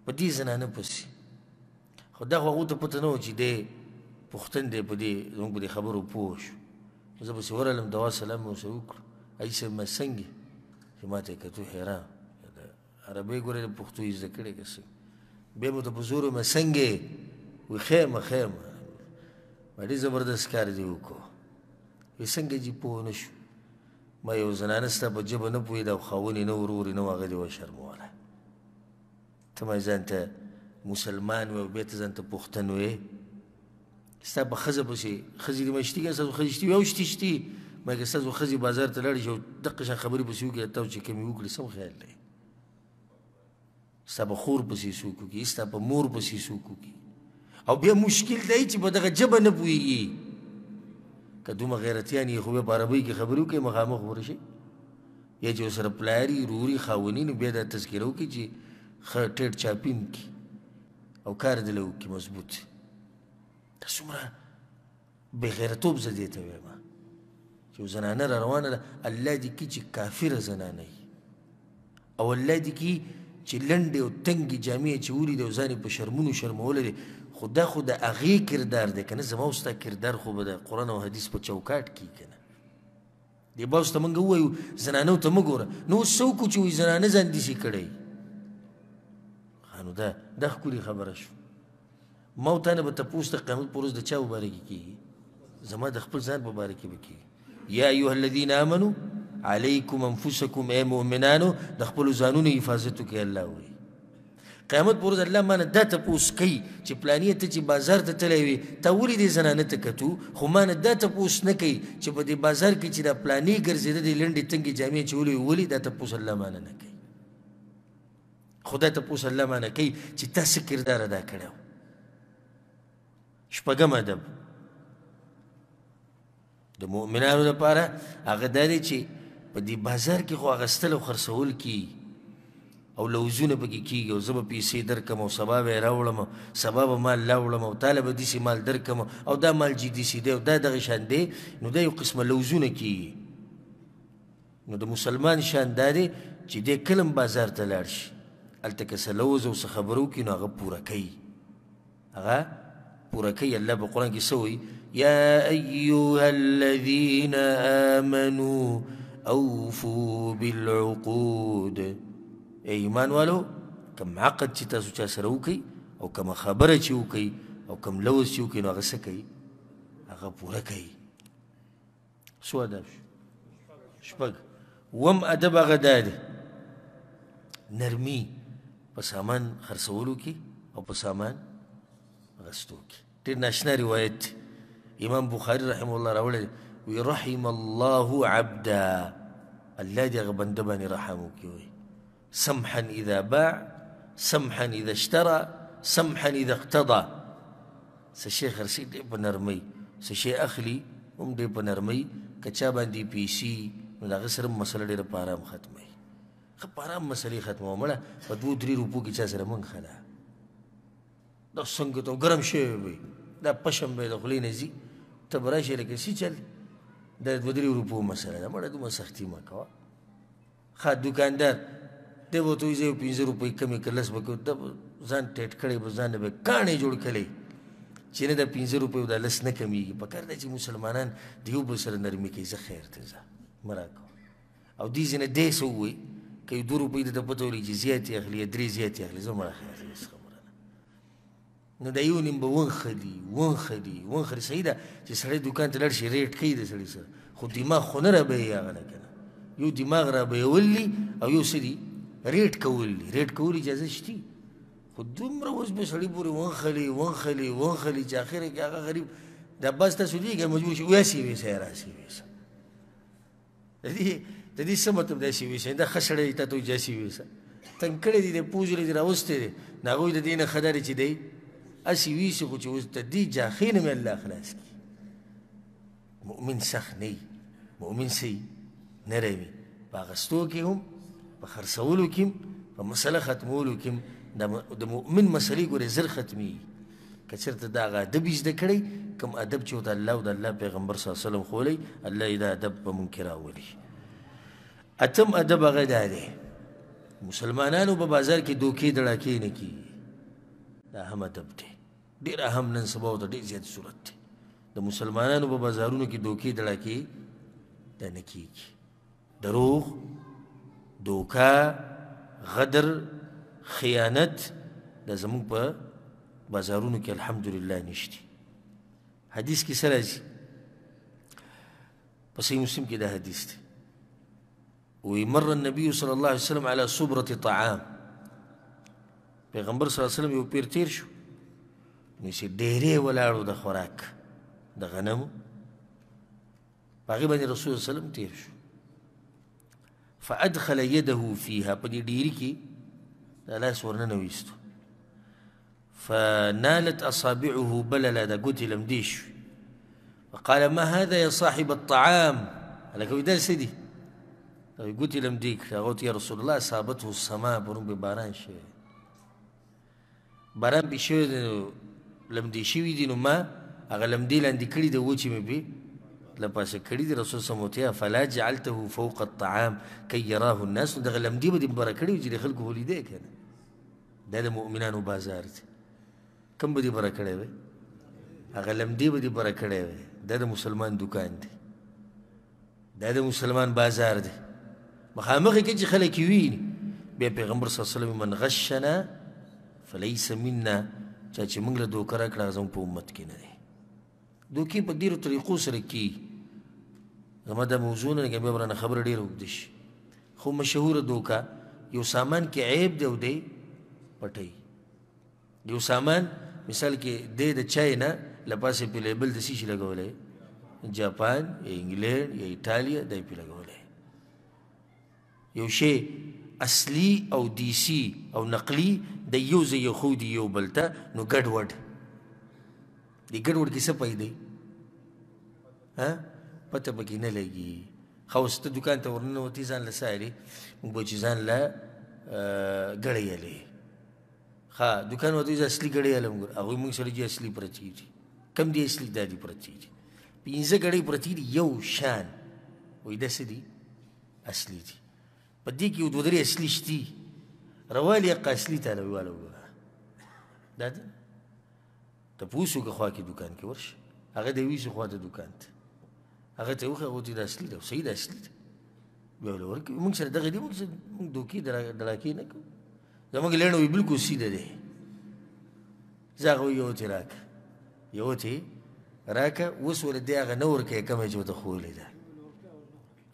په دې زنانه پسې خو دا خو هغو ته پته نه و چې دی پښتن دی په دې زموږ په دې خبرو پوه شو نو زه پسې ورغلم دوا سلام مې ورسره وکړو اجي صاحب ما څنګه چې ما ته یې کتو حیران عربی ګوره د پښتو یې زده کړې که څه بیا به ته په زور مې څنګه یې وي خیم خیم ما ډېر زبردست کار دې وکړو وي څنګه جي پوه نه شو ما یو زنانه ستا په ژبه نه پوهېده او خاون یې نه ورور یې نه و هغه دې وشرموله ته ما ځان ته مسلمان وې او بیا ته ځان ته پښتن وې ستا په خزه پسې خزي دې مشتي کې سازو خزي شتي او شتي شتي مګر سازو خزي بازار ته لاړ شي او دغه شان خبرې پسې وکړي ته چې کمی وکړي سم خیال دی ستا په خور پسې څوک وکړي ستا په مور پسې څوک وکړي او بیا مشکل دی چې په دغه ژبه نه پوهېږي که دومره غیرتیان یې خو بیا په عربۍ کې خبرې وکړي مخامخ ورشي یا چې ورسره پلاري روري خاوني نو بیا دا تذکره وکړي چې ښه ټیټ چاپین کړي او کار دې له وکړي مضبوط دا څومره بېغیرتوب زه دې ته وایم چې یو زنانه را روانه ده الله دې کړي چې کافره زنانه وي او الله دې کړي چې لنډې او تنګې جامې یې اچولي دي او ځان یې په شرمونو شرمولی دی خو دا خو د هغې کردار دی که نه زما او ستا کردار خو به د قرآن او حدیث په چوکاټ کې که نه دی باز ته مونږ وایو زنانو ته مګوره نو اوس څوک چې وایي زنانه ځان دیسي کړی نو دا دا ښکلې خبره شو ما او تا نه به تپوس د قیامت پر ورځ د چا مبارک کېږي زما د خپل ځان مبارک به کېږي یا ایها الذین آمنو علیکم انفسکم ای مؤمنانو د خپلو ځانونو حفاظت وکړئ الله وایي قیامت پر ورځ الله مانه دا تپوس کوي چې پلانیه ته چې بازار ته تللی وي تا ولې دې زنانه ته کتو خو مانه دا تپوس نه کوي چې په دې بازار کې چې دا پلانې ګرځېده دې لنډې تنګې جامې چولې ولې دا تپوس الله مانه نه کوي خدای تپوس الله مانه کوي چې تا څه کردار ادا کړی شپږم ادب د مؤمنانو لپاره هغه دا دی چې په دې بازار کې خو اخیستل او خرڅول کېږي او لوظونه پکې کېږي او زه به پیسې درکم او سبا به یې راوړم سبا به مال راوړم او تاله به داسې مال درکم او دا مال چې داسې دی او دا دغه شان دی نو دا یو قسمه لوظونه کېږي نو د مسلمان شان دا دی چې دی کلم بازار ته لاړ شي هلته که څه لوظ او څه خبرو کړي نو هغه پوره کوي هغه پوره کوي الله په قرآن کې څه وایي یا ایها الذین آمنو اوفو بالعقود ای ایمان والو کوم عقد چې تاسو چا سره وکړي او کوم خبره چې وکړي او کوم لوز چې وکړي نو هغه څه کوي هغه پوره کوي سو ادب شپږ وم ادب هغه دا دی نرمي په سامان خرڅولو کې او په سامان غستو کې ډېر ناشنا روایت دی امام بخاري رحمه الله راوړی وی رحم الله عبدا الله دې هغه بنده باندې رحم وکړي سمحا اذا باع سمحا اذا اشترى سمحا اذا اقتضى څه شي خرڅي ډېر په نرمۍ څه شي اخلي هم ډېر په نرمۍ که چا باندې پیسي نو د هغه سره مسله ډېره په ارام ختموي ښه په ارام مسلې ختموه مړه په دوو درې روپو کې چا سره مونږ ښه ده دا څنګه ته ګرم شوی وي دا پشم به د خولې نه ځي ته به راشې لکه څه چل د دوه درې روپو مسله ده مړه دومره سختي مه کوه ښه دکاندار دی به ورته وایي زه یو پنځه روپۍ کمې که لس به کوم دا به ځان ټیټ کړی به ځان نه به کاڼی جوړ کړی چې نه دا پنځه روپۍ او دا لس نه کمیږي په کار ده چې مسلمانان د یو بل سره نرمي کوي زه خیر ته ځه مه راکوه او دې ځینې دی څه ووایي که یې دوه روپۍ درته پته ولګي چې زیاتې اخلي یا درې زیاتې اخلي زه مړه خیر ته ځه نو دا یو نیم به ونخلي ونخلي ونخلي صحیح ده چې سړی دکان ته لاړ شي ریټ کوي د سړي سره خو دماغ خو نه رابهیي هغه نه که نه یو دماغ رابهیول دي او یو څه دي ریټ کول دي ریټ کول اجازه شته خو دومره اوس به سړي پورې ونخلي ونخلي ونخلي چې اخر کې هغه غریب دا بس تاسو دیږئ مجبور شي ویسي ویسه یې راسي ویسه دې د دې څه مطلب دی چې ویسه دا خسړې ته ته جاسي ویسه تنګ کړی دی د پوزلې دی راوستې دی دا غوی د دینه خدای چې دی اسی ویسه خو چې اوس ته دی جاخین مې الله خلاص کی مؤمن سخ نه مؤمن سی نه روي باغستو کې هم په خرڅولو کې په مسله ختمولو کې د مؤمن مسلې ګورې زر ختمي که چېرته دا هغه ادب یې زده کړی کوم ادب چې د الله او د الله پیغمبر صلی الله علیه وسلم ښوولی الله یې دا ادب په مونږ کې راولي اتم ادب هغه دا دی مسلمانانو په بازار کې دوکې دړاکې نه کیږي دا هم ادب دی ډېر اهم نن سبا ورته ډېر زیات صورت دی د مسلمانانو په بازارونو کې دوکې دړاکې دا نه کیږي دروغ، دوکه، غدر، خیانت دا زموږ په بازارونو کې الحمدلله نشتی حدیث کې سره راځي په صحیح مسلم کې دا حدیث دی وی مر النبی صلی الله علیه وسلم علی صبره طعام پیغمبر صلی الله علیه وسلم یو پیر تیر شو نو چې ډېرې ولاړو د خوراک د غنمو په هغې باندې رسول الله وسلم تیر شو فادخل يده فيها په دې ډیري کې دا لاس ورننه ویستو فنالت اصابعه بللا دا ګوتې لمدې شوې وقال ما هذا يا صاحب الطعام هلکه وایي دا څه دي ګوتې لمدې کړې هغه ورته یا رسول الله اصابته السما پرون به باران شوی باران پې شوی دی نو لمدې شوي دي نو ما هغه لمدې لاندې کړي د وچې مې پې له پاسه کړي دي رسول صلی الله علیه فلا جعلته فوق الطعام کي يراه الناس نو دغه لمدې به دې بره کړي چې د خلکو ولیدې که نه دا د مؤمنانو بازار دی کوم به دې بره کړی وی هغه لمدې به دې بره کړی وی دا د مسلمان دکان دی دا د مسلمان بازار دی مخامخ کې چې خلک ویني بیا پیغمبر صلی الله علیه وسلم من غشنا فلیس منا چا چې موږ له دوکه راکړه زموږ په امت کې نه دی دوکې په ډېرو طریقو سره کېږي زما دا موضوع نه بیا برانه خبره ډېره اوږده شي خو مشهوره دوکه یو سامان کې عیب دی او دی پټوي یو سامان مثال کې د د چاینا لپاسې په لیبل د سیش لګولې جاپان یا انګلند یا ایتالیا دای په لګولې یو شی اصلي او دیسی او نقلی د یو ځای خو دی یو بلته نو ګډوډ دی ګډوډ کې څه پیدا ها پته پکې نه لګي خوسته دکان ته ورننه وتی ځان لساري موږ به چې ځان لا ګړیلې ها دکان وته چې اصلي ګړې علم ګور هغه موږ سره چې اصلي پرتی دي کم دي اصلي دادي پرتی دي پنځه ګړې پرتی دي یو شان وې د سدي اصلي دي په دې کې دوه درې اصلي شتي روالي قاصلي تعالی والا وګوره دا دي ته په اوسو کې خوا کې دکان کې ورشه هغه د ویسو خوا ته دکان ته هغه ته وخه غوتی د اصلي ده صحیح ده اصلي ده بیا ول ورکې موږ سره دغه دې موږ سره موږ دوکي دراکې نه کوو زموږ لړ وی بالکل سیده دی زه هغه یو ته راک یو ته راک اوس ول دې هغه نور کې کومه چې ته خولې ده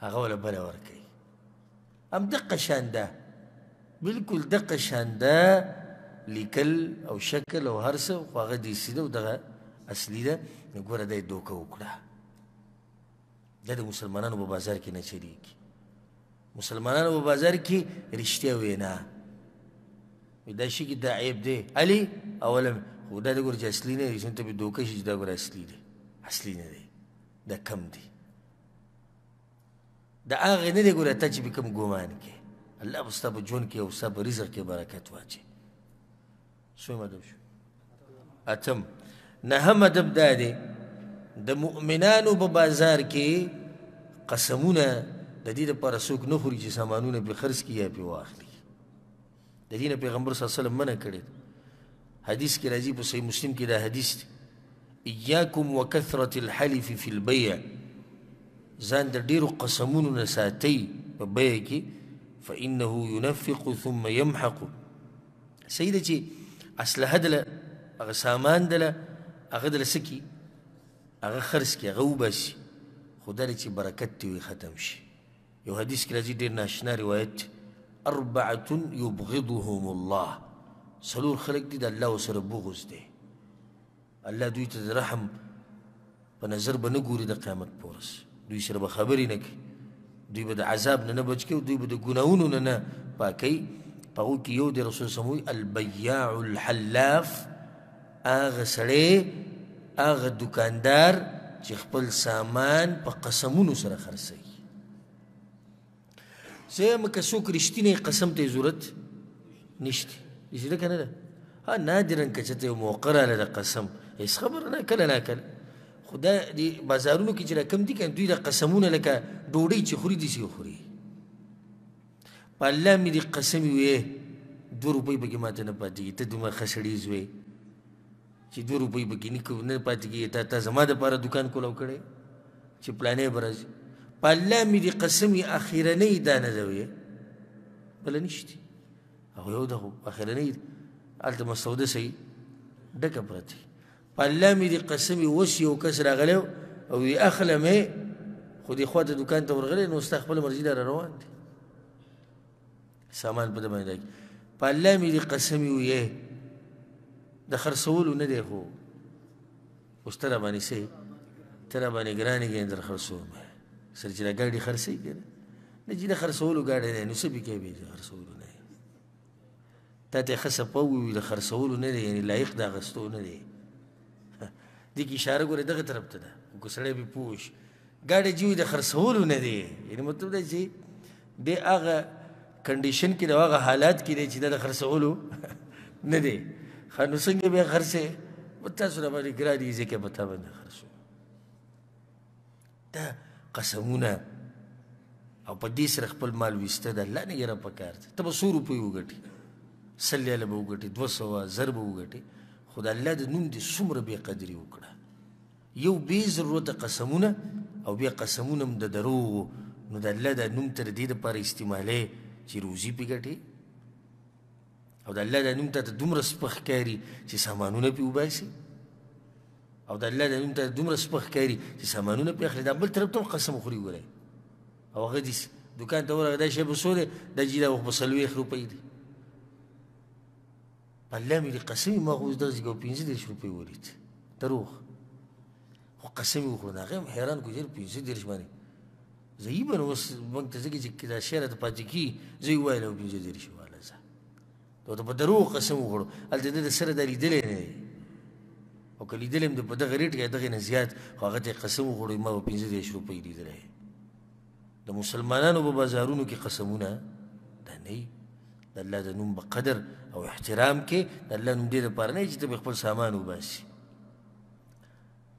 هغه ول بل ورکې هم دقه شان ده بالکل دقه شان ده لیکل او شکل او هر څه خو هغه دیسي ده او دغه اصلي ده نو ګوره دا یې دوکه وکړه دا د مسلمانانو په بازار کې نه چلیږي مسلمانانو په بازار کې رښتیا وینا دا شي کې دا عیب دی علي اوله خو دا د ګوره چې اصلي نه دی ته به دوکه شي چې دا ګوره اصلي دی اصلي نه دی دا کم دی د هغه نه دی ګوره ته چې کوم ګومان کې الله به ستا په ژوند کې او ستا په رزق کې برکت واچي څوم ادب شو اتم نهم ادب دا دی د مؤمنانو په بازار کې قسمونه د دې لپاره څوک نه خوري چې سامانونه پې خرڅ کړي یا پې واخلي د دین پیغمبر صلی الله علیه وسلم منع کړی حدیث کې راځي په صحیح مسلم کې دا حدیث دی ایاکم وکثرت الحلف فی البیع ځان د ډیرو قسمونو نه ساتي په بیع کې فانه ينفق ثم يمحق سید چې اصله هدله هغه سامان دله هغه دله سکی هغه خرڅ کی هغه وباسي خدای چې برکت دی ختم شي یو حدیث کې راځي ډېر ناشنا روایت دی اربعه یبغضهم الله څلور خلک دي د الله ورسره بغض دی الله دوی ته د رحم په نظر به نه ګوري د قیامت په ورځ دوی سره به خبرې نه کوي دوی به د عذاب نه نه بچ کوي دوی به د ګناهونو نه نه پاکوي په هغو کې یو د رسول سموي البیاع الحلاف هغه سړی هغه دکاندار چې خپل سامان په قسمونو سره خرڅوي زه مکه څوک رښتینی قسم ته ضرورت نشته نشته کنه ده ها نادرا که چته موقع رااله د قسم هیڅ خبره نه کله نه کله خدا دی بازارونو کې چې رقم دي کنه دوی د قسمونه لکه ډوډۍ چې خوري دي سي خوري په الله مې دې قسم وي دوه روپۍ پکې ماته نه پاتې کېږي ته دومره ښه سړی زوی چې دوه روپۍ پکې نه پاتې کېږي تا تا زما دپاره دوکان کولاو کړی چې پلانی به راځي په الله مې دې قسم وي اخرنۍ دا نه ده ویې بله نشته او یو ده خو اخرنۍ هلته مسوده صحیح ډکه پرته په الله مې دې قسم وي اوس یو کس راغلی او وي اخلم یې خو دې خوا ته دوکان ته ورغلی نو ستا خپله مرضي لاره روان دی سامان په ده باندې راکړي په الله مې دې قسم وي د خرڅولو نه دی خو اوس ته را باندې څه ته را باندې ګران یې در خرڅوم سر چې دا ګاډي خرڅوي که نه نه چې نه خرڅولو ګاډی دی نو څه پکې به خرڅولو تاته خصه پوي د خرڅولو نه دی یعنی لایق د غستو نه دی د کی اشاره ګوره دغه طرف ته ده کو سړی به پوښ ګاډي جوړ د خرڅولو نه دی یعنی مطلب دا چې د هغه کنډیشن کې د هغه حالات کې دی چې د خرڅولو نه دی خانو څنګه به خرڅه وتا سره باندې ګرادي ځکه پتا باندې خرڅو دا قسمونه او په دې سره خپل مال ویسته د الله نه یره پکار دی ته به څو روپۍ وګټي سل یاله به وګټي دوه سوه زر به وګټي خو د الله د نوم دې څومره بې قدري وکړه یو بې ضرورته قسمونه او بیا قسمونه هم د دروغو نو د الله دا نوم ته د دې دپاره استعمالوې چې روزي پې ګټې او د الله د نوم ته ته دومره سپک ښکاري چې سامانونه پې وباسي او د الله د نوم ته دومره سپک ښکاري چې سامانونه پې اخلي دا بل طرف ته هم قسم خوري ګورئ او هغه دي دکان ته ورغی دا شی په څو دی دا جي دا وخت په څلوېښت روپۍ دی په الله مې دي قسم ما خو اوس دغسې کوه پنځه دېرش روپۍ ولید دروغ خو قسم یې وخوړه نو هغه هم حیران کړو چې پنځه دېرش باندې زه به اوس موږ ته ځکه چې دا شعر ته پاتې کی زه یې وایل او پنځه دېرش واله زه دا ته په درو قسم وخوړو هلته د سره دا لیدلی نه دی او که لیدلی هم د په دغه ریټ کې دغه نه زیات خو هغه ته قسم وخوړو ما به پنځه دېرش روپۍ لیدلی د مسلمانانو په بازارونو کې قسمونه دا نه د الله د نوم په قدر او احترام کې د الله نوم دې لپاره نه چې ته خپل سامان وباسي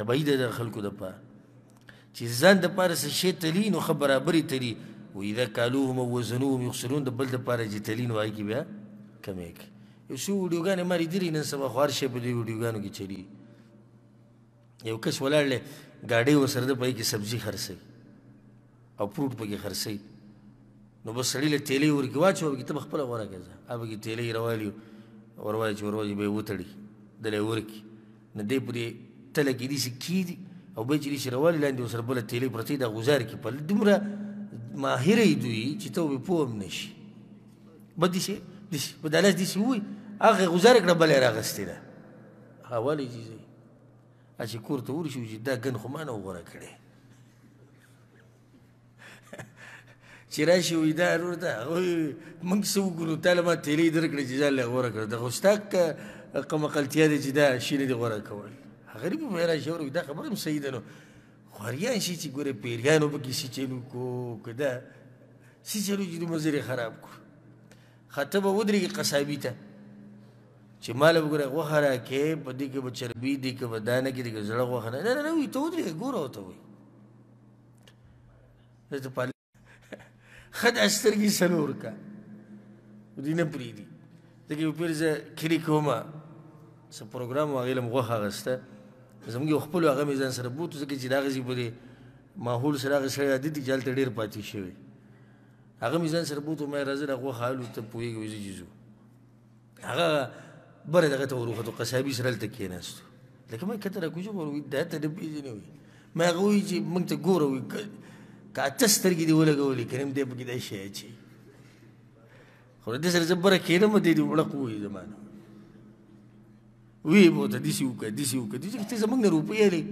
طبيعي ده د خلکو دپاره چې ځان دپاره څه شی تلي نو ښه برابرې تلي و اذا کالوهم او وزنوهم یخسرون د بل دپاره چې تلي نو هغه کې بیا کمی کوي یو څو ویډیوګانې ما لیدلي نن سبا خو هر شی په دې ویډیوګانو کې چلی یو کس ولاړ دی ګاډۍ ورسره ده په هغې کې سبزي خرڅوي او فروټ پکې خرڅوي نو بس سړي له تیلې ورکې واچوه پکې ته به خپله غوره کړې هغه پکې تیلې روالي ورواچي ورواچي به یې وتړي دله یې ورکړي نو دی په دې تله کې داسې کېږدي او بیا چې داسې روان لاندې ورسره بله تیلۍ پرتې دا غوزار کې پل دومره ماهره دوی چې ته به پوه هم نه شي به داسې داسې په دا لاس داسې ووایي هغه غوزار کړه بله یې راغستې ده هغه ولې چې ځي چې کور ته ورشو چې دا ګن خو ما نه غوره کړی چې راشي وي دا ورور ته موږ څه وګورو تا له ما تیلې درکړې چې ځان له غوره کړه د خو ستا قمقلتیا دی چې دا شي نه دي غوره کول غریب به یې راشي ورور دا خبره هم صحیح ده نو خوریان شي چې ګورې پیریانو پکې څه چلو کو که دا څه چلو چې دومره زیر خراب کړو خطه به ودرېږي قصابي ته چې مال به ګوره غوښه راکې په دې کې به چربي دې کې به دانه کې دې کې زړه غوښه نه نه نه وي ته ودرېږه ګوره ورته وایي ته پال خد استرګي سنور کا دینه پری دي دغه په پرځه کلی کومه س پروګرام واغلم غوخه غسته زموږ خپل هغه میزان سره بوت ځکه چې دا غزي بده ماحول سره هغه سره د دې جلته ډیر پاتې شوی هغه میزان سره بوت مې راځي دا غوخه حالو ته پويږي وځي جزو هغه بره دغه ته وروخته قصابي سره هلته کېناستو لکه ما کته را کوزه وروي دا ته نه پېژنې وي ما هغه وایي چې موږ ته ګوره وي که اته سترګې دې ولګولې که نه دې پکې دا شی اچوي خو دې سره زه بره کېنم دې دې وړق ووایي زما نه وی به ورته داسې وکړه داسې وکړه داسې ته زموږ نه روپۍ اخلې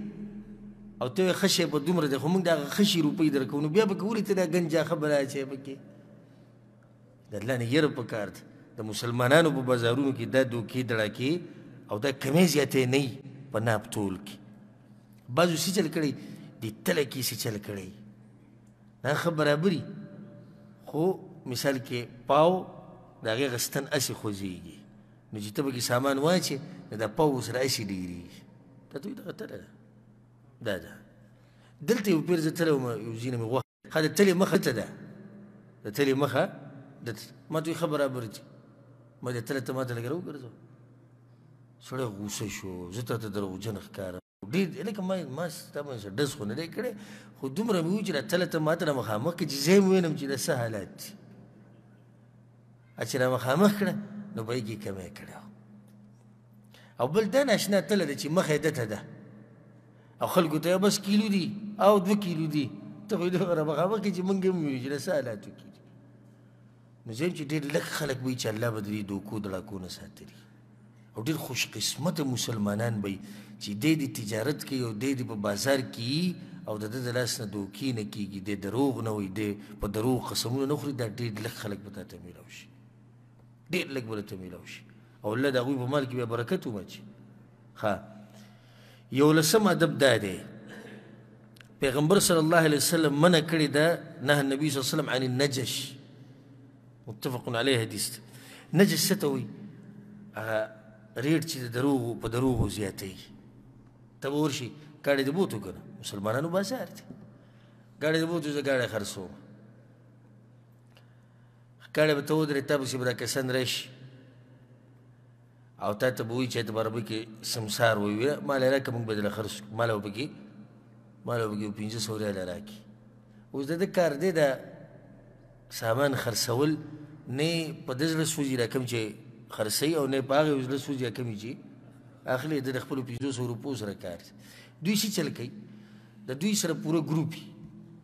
او ته ښه شی په دومره دی خو موږ د هغه ښه شي روپۍ درکوو نو بیا پکې ولې ته دا ګنجا خبره اچوې پکې د الله نه یره پکار ده د مسلمانانو په بازارونو کې دا دوکې دړاکې او دا کمې زیاتې نه وي په ناب تول کې بعضو څه چل کړی د تله کې څه چل کړی دا ښه برابري خو مثال کې پاو د هغې غستن اسې خوځېږي نو چې ته پکې سامان واچې نو دا پاو سره اسې ډېرېږي دا ته دغه تله ده دا ده دلته یو پیر زه تللی وم یو ځینې مې غوښه ښه د تلې مخه ته ده د تلې مخه د ما دوی ښه برابر دي ما د تله ته ما ته لږ راوګرځو سړی غوسه شو زه تا ته دروغجن ښکارم ډېر لکه ما ما ستا باندې ډز خو نه دی کړی خو دومره مې وویل چې دا تله ته ما ته مخامخ کړه چې زه یې ووینم چې دا څه حالات دي چې را مخامخ کړه نو په یې کې کمی کړی او بل دا ناشنا تله ده چې مخه ده ته ده او خلکو ته بس کیلو دي او دوه کیلو دي ته خو دغه مخامخ کې چې مونږ هم وینو چې له څه حالاتو کې دي نو زه چې ډېر لږ خلک وي چې الله به د دې دوکو دړاکو نه ساتلي او ډېر خوش قسمته مسلمانان به چې دی د تجارت کوي او دی د په بازار کې او د ده د لاس نه دوکې نه کېږي دی دروغ نه وي دی په دروغ قسمونه نه خوري دا ډېر لږ خلک به تا ته میلاو شي ډېر لږ به درته میلاو شي او الله د هغوی په مال کې بیا برکت ومچي ښه یولسم ادب دا دی پیغمبر صلی الله علیه وسلم منع کړی ده نه نبی صلی الله علیه وسلم عن النجش متفق علیه حدیث ده نجش څه ته وایي هغه ریټ چې د دروغو په دروغو زیاتوي ته به ورشي ګاډی د بوتو که نه مسلمانانو بازار دی ګاډی د بوتو زه ګاډی خرڅوم ښکړې به ته ودرې ته پسې به دا کسان راشي او تا ته به وایي چې ته به عربي کې سمسار وویره ما له راکړه موږ به درله خرڅ کړو ما له به پکې ما له به پکې پنځه سوه ریاله راکړي اوس د ده کار دی دا سامان خرڅول نه په ده زړه سوځي دا کوم چې خرڅوي او نه په هغې زړه سوځي دا کوم چې اخلي د خپلو پنځو سوه روپو سره کار دوی څه چل کوي د دوی سره پوره ګروپ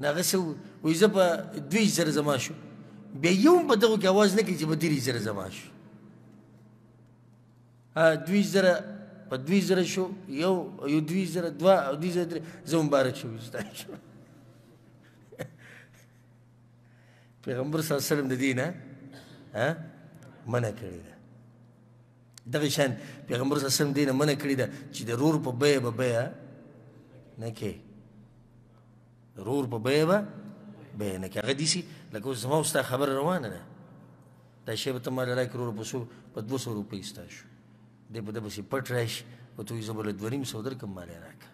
دغه څه وي زه په دوی زر زما شو بیا یو په دغو کې اواز نه کوي چې په درې زر زما شو دوی زر په دوی زر شو یو یو دوی زر دوا او دوی زر درې زه مبارک شو ستا شو پیغمبر صلی الله علیه وسلم د دې نه منع کړی ده دغه شان پیغمبر صلی الله علیه وسلم دې نه منع کړی ده چې د رور په بیه به بیه نه کې رور په بیه به بیه نه کوي هغه داسې لکه اوس زما اوس دا خبره روانه ده دا شی به ته ما له لای کرور په څو په دوه سوه روپۍ ستا شو دی په ده پسې پټ راشي او ته وایي زه به له دوه نیم سوه درکړم مال یې راکړه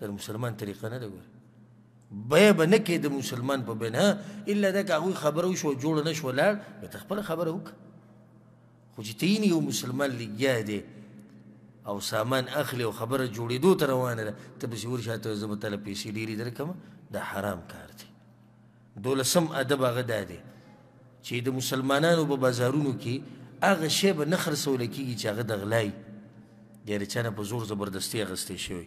دا د مسلمان طریقه نه ده ګوره بیه به نه کوې د مسلمان په بنا الا دا که هغوی خبره وشوه جوړه نه شوه لاړ بیا ته خپله خبره وکړه خو چې ته یې یو مسلمان لګیا دی او سامان اخلي او خبره جوړېدو ته روانه ده ته پسې ورشه ته زه به تاله پیسې ډېرې درکړم دا حرام کار دی دولسم ادب هغه دا دی چې د مسلمانانو په بازارونو کې هغه شی به نه خرڅول کېږي چې هغه د غلای د هر چا نه په زور زبردستي اخیستی شوی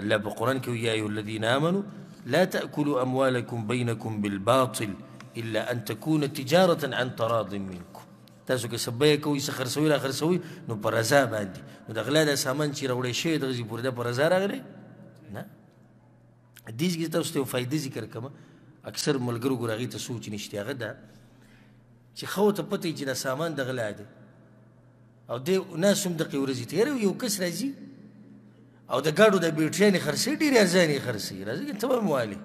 الله په قرآن کې یا ایو الذین آمنو لا تأکلوا اموالکم بینکم بالباطل الا ان تكون تجارة عن تراض منکم تاسو کې سبا یې کوي څه خرڅوي را خرڅوي نو پر رضا باندې نو د غلا د سامان چې راوړی شوی دغه ځي پورې د پر رضا راغلی نه دې کې تاسو ته فائدې ذکر کوم اکثر ملګرو ګور هغې ته سوچ نشته هغه دا چې خو ته پته چې دا سامان د غلا دی او دې ناس هم دقې ورځې تېره یو کس راځي او د ګاډو د بیټریانې خرڅوي ډېرې ارزانې خرڅوي راځي ته به موالې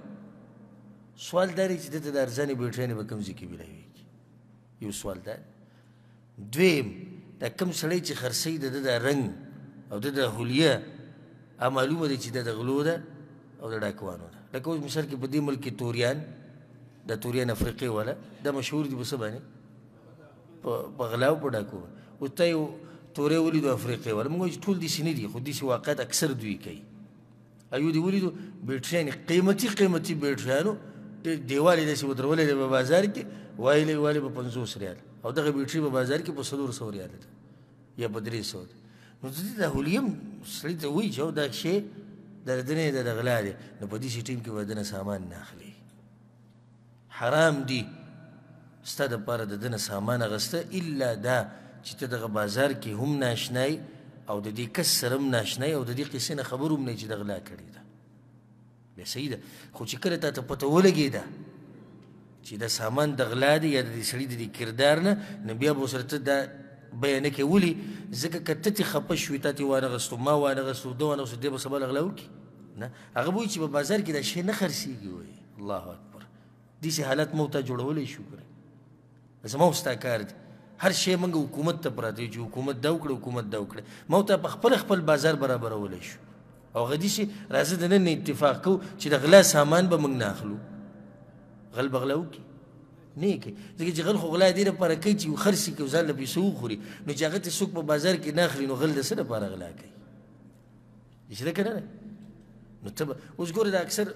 سوال دا دی چې دته د ارزانې بیټریانې به کوم ځای کې ملاوېږي یو سوال دا دویم دا کوم سړی چې خرڅوي د ده د رنګ او د د حلیه معلومه دی چې دا د غلو ده او د ډاکوانو ده لکه اوس مثال کې په دې ملک کې توریان د توریان افریقې والا دا مشهور دي په څه باندې په غلا او په ډاکو او ته یو تورې ولیدو افریقې ولا موږ چې ټول دي سینې دي خو دي سي واقعیت اکثر دوی کوي ایو دی ولیدو بیټریان قیمتي قیمتي بیټریانو دیوالې داسې ودرولې دی په بازار کې وایلې وایلې په پنځوس ریال او دغه بیټري په بازار کې په څلور سوه ریال ده یا په درې سوه ده نو زه دا هولیم سړي ته وایي چې دا شی د دنې د غلا دی نو په دې ټیم کې به دنه سامان نه اخلي حرام دي ستا د پاره د دنه سامان اغسته الا دا چې ته دغه بازار کې هم ناشنای او د دې کس سره هم ناشنای او د دې قصې نه خبر هم نه چې دغلا کړی ده بیا صحیح ده خو چې کله تا ته پته ولګې ده چې دا سامان د غلا دی یا د دې سړي د دې کردار نه نو بیا به سره ته دا بیانه کې ولي ځکه که ته تې خپه شوې تا تې وانه غستو ما وانه غستو ده وانه غستو دی به سبا له غلا وکړي نه هغه به وایي چې په بازار کې دا شی نه خرڅېږي وایي الله اکبر دې سه حالت مو ته جوړولې شو کړ زما وستا کار دی هر شی موږ حکومت ته پراته جو حکومت دا وکړه حکومت دا وکړه مو ته په خپل خپل بازار برابرولې شو او غدي سه راځي د نن اتفاق کو چې د غلا سامان به موږ نه اخلو غل بغلاو کی نه کی ځکه چې غل خو غلا دې لپاره کوي چې خرسي کوي ځان له پیسو خوري نو چې هغه ته څوک په بازار کې نه اخلي نو غل د سره لپاره غلا کوي اشاره کنه نه نو ته اوس ګوره دا اکثر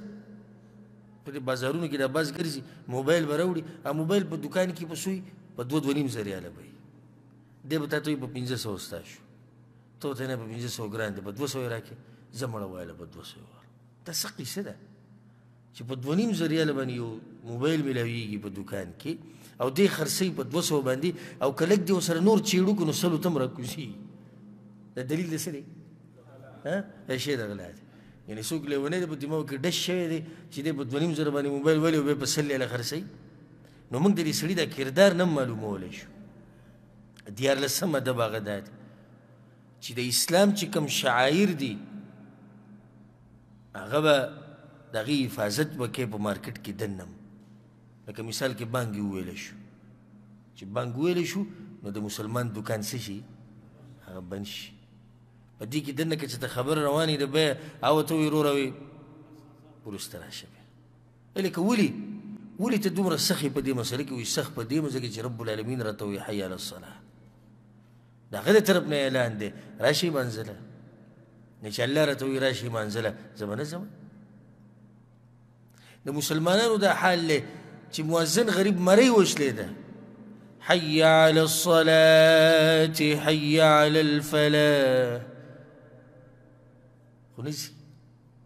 په دې بازارونو کې دا بس ګرځي موبایل به راوړي او موبایل په دکان کې به سوی په دوه دوه نیم زره ریاله به وي دی به تا ته په پنځه سوه ستا شو ته ورته نه په پنځه سوه ګران دی په دوه سوه یې راکړې زه مړه وایله په دوه سوه یې ورکړه دا څه قیصه ده چې په دوه نیم زریال باندې یو موبایل ملاویږي په دکان کې او دې خرڅي په 200 باندې او کلک دی سره نور چیړو کو نو سلو تم راکوسی دا دلیل دی سره ها دا شی دا غلا دی یعنی څوک له ونه په دماغ کې ډش شوی دی چې دې په دوه نیم زره باندې موبایل ولې به په سلې له خرڅي نو موږ دې سړي دا کردار نه معلومول شو دیار لسمه د بغداد چې د اسلام چې کم شعائر دي هغه به د هغې حفاظت به کوې په مارکیټ کې دننه هم لکه مثال کې بانګ یې وویلی شو چې بانګ وویلی شو نو د مسلمان دکان څه شي هغه بند شي په دې کې دننه که چې ته خبره روانې د بیا او ته وایي وروره وي وروسته راشه بیا لکه ولي ولي ته دومره سخي په دې مسله کې وي سخ په دې مسله کې چې رب العالمین راته وایي حي علی الصلاه د هغه د طرف نه اعلان دی راشي منزله نه چې الله راته وي راشي منزله زه به نه ځم د مسلمانانو دا حال دی چې مؤذن غریب مری وشلی ده حي على الصلاة حي على الفلاح خو نه ځي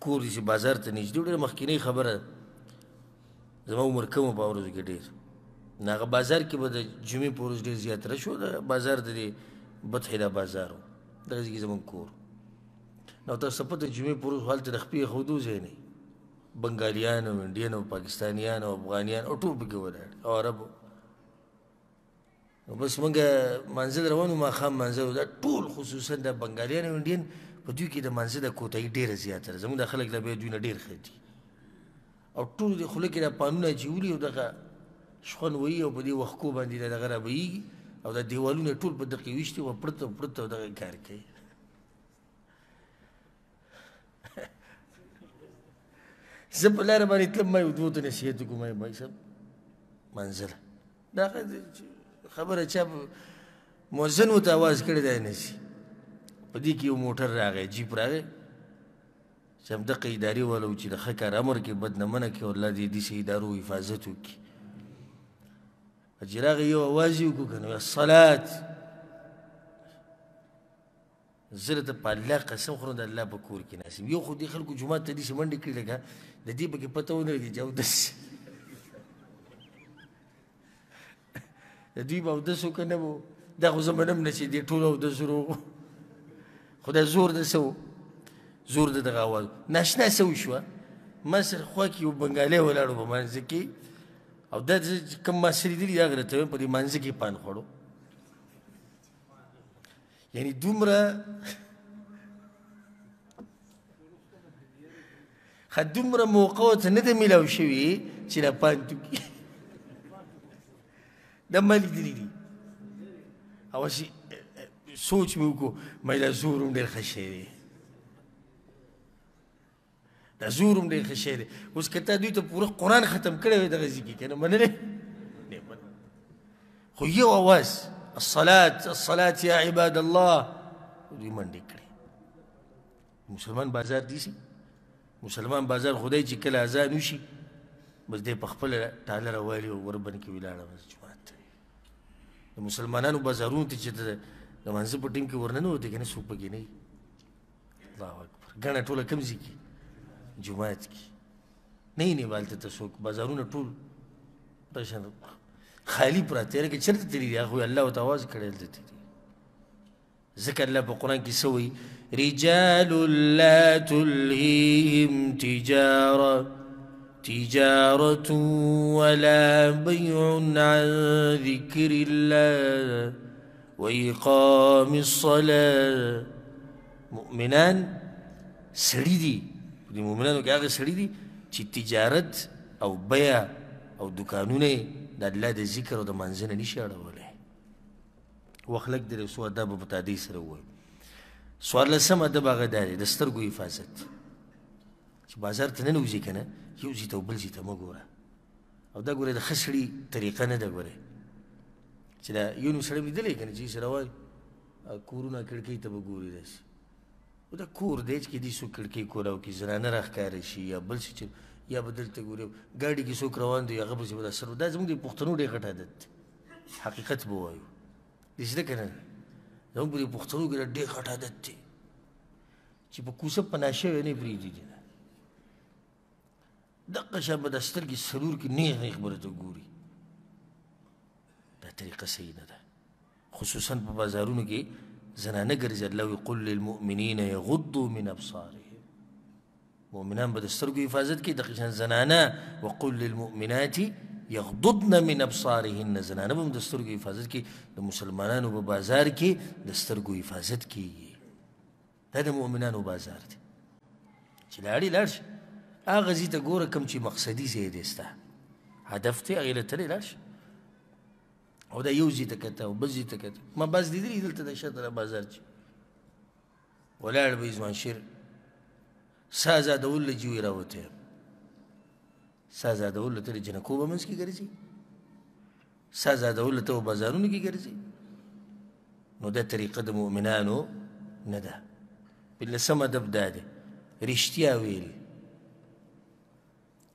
کور دې چې بازار ته نږدې و ډېره مخکینۍ خبره ده زما عمر کم و په هغه ورځو کې ډېر نو هغه بازار کې به د جمعې په ورځ ډېر زیات رش و د بازار د دې بطحې دا بازار و دغه ځای کې زموږ کور نو تاسو ته پته جمعې په ورځ هلته د خپې ښودو ځای نه بنګالیان او انډین او پاکستانیان او افغانیان او ټول پکې ولاړ او عرب نو بس موږ منزل روانو ما خام منزل دا ټول خصوصا د بنګالیان او انډین په دوی کې د منزل د کوتاهي ډېره زیاته ده زموږ د خلک له بیا دوی نه ډېر ښه دي او ټول د خوله کې دا پانونه چې ولي او دغه شخون وایي او په دې وښکو باندې دا دغه رابهیږي او دا دیوالونه ټول په دقې ویشتي و پړت او پړت او دغه کار کوي زه په لاره باندې تلم ما یو دوه ته نصیحت وکړو ما یې بای صاحب منزله دا خبره چا مؤذن ورته اواز کړی دی نه شي په دې کې یو موټر راغی جیپ راغی چې همدقه ادارې والا و چې د ښه کار امر کې بد نه منع کړي الله دې داسې ادارو حفاظت وکړي چې راغی یو اواز یې وکړو که نه الصلات زه درته په الله قسم خورم د الله په کور کې ناست یم یو خو دې خلکو جومات ته داسې منډې کړي لکه د دې پکې پته ونه لګي چې اودس د دوی به اودس وکړه نه وو دا خو زه منم نه چې دې ټول اودس وروغ خو دا زور د څه و زور د دغه اواز ناشنا څه وشوه ما سره خوا کې یو بنګالی ولاړو په منځ کې او دا کوم ما سره لیدلي هغه راته په دې منځ کې پان خوړو یعنی دومره خدومره موقع ته نه دی ملاو شوی چې را پانتو کی د ملک دی دی او شي سوچ مې وکړو مې لا زور ډېر خشه دی دا زور هم ډېر ښه شی دی اوس که تا دوی ته پوره قرآن ختم کړی وای دغه ځي کې که نه منلی نه منلی خو یو اواز الصلاة الصلاة یا عباد الله دوی منډې کړې مسلمان بازار دی سي مسلمان بازار خدای چې کله اذان وشي بس دی په خپل ټاله راوالي او وربن کې ولاړه بس جماعت ته د مسلمانانو بازارونو ته چې د منځه په ټیم کې ورننه وته کنه سو پکې نه الله اکبر ګڼه ټوله کوم ځای کې جومات کې نه یې نیول ته ته څوک بازارونه ټول دشان خالی پراته دی لکه چېرته تللي دي هغوی الله ورته اواز کړی دلته تللي ځکه الله په قرآن کې څه وایي رجال لا تلهيهم تجارة تجارة ولا بيع عن ذكر الله وإقام الصلاة مؤمنان سړي دي د مؤمنانو کې هغه سړي دي چې تجارت او بیا او دکانونه د الله د ذکر او د منځنه نشي اړولای وخلک درې سو ادب په تادی سره وای سوال لسم ادب هغه دی د سترګو حفاظت چې بازار ته نه نوځي کنه یو ځي ته بل ځي ته مګوره او دا ګوره د ښه سړي طریقه نه ده ګوره چې دا یو نیم سړی مې لیدلی که نه چې سره وایي کورونه کړکۍ ته به ګوري داسې او دا کور دی چې کېدای څوک کړکۍ کولاو کړي زنانه راښکاره شي یا بل څه چې یا به دلته ګوري ګاډي کې څوک روان دی هغه پسې به دا سر دا زموږ د پښتنو ډېر غټ عادت دی حقیقت به وایو داسې ده که نه زموږ په دې پښتنو کې دا ډېر غټ عادت دی چې په کوڅه پناه شوی نه پرېږدي دغه شان به د سترګې سرور کې نیغ نیغ به ته ګوري دا طریقه صحیح نه ده خصوصا په بازارونو کې زنانه ګرځي الله وي قل للمؤمنین یغضوا من ابصارهم مؤمنان به د سترګو حفاظت کوي دغه شان زنانه وقل للمؤمنات یغضضن من ابصارهن زنانه به د سترګو حفاظت کوي د مسلمانانو په بازار کې د سترګو حفاظت کیږي دا د مؤمنانو بازار دی چې لاړې لاړ شي هغه ځي ته ګوره کوم چې مقصدي ځای دی ستا هدف دی هغې له تلې لاړ شي او دا یو ځي ته کته او بل ځي ته کته ما بس لیدلي دلته د شته را بازار چې ولاړ به ځوان شیر سازا د ول جوی راوته سازا د ول تر جنکو به منځ کې ګرځي سزا دولت او بازارونو کې ګرځي نو دا طریقه د مؤمنانو نه ده بلسم ادب دا دی رښتیا ویل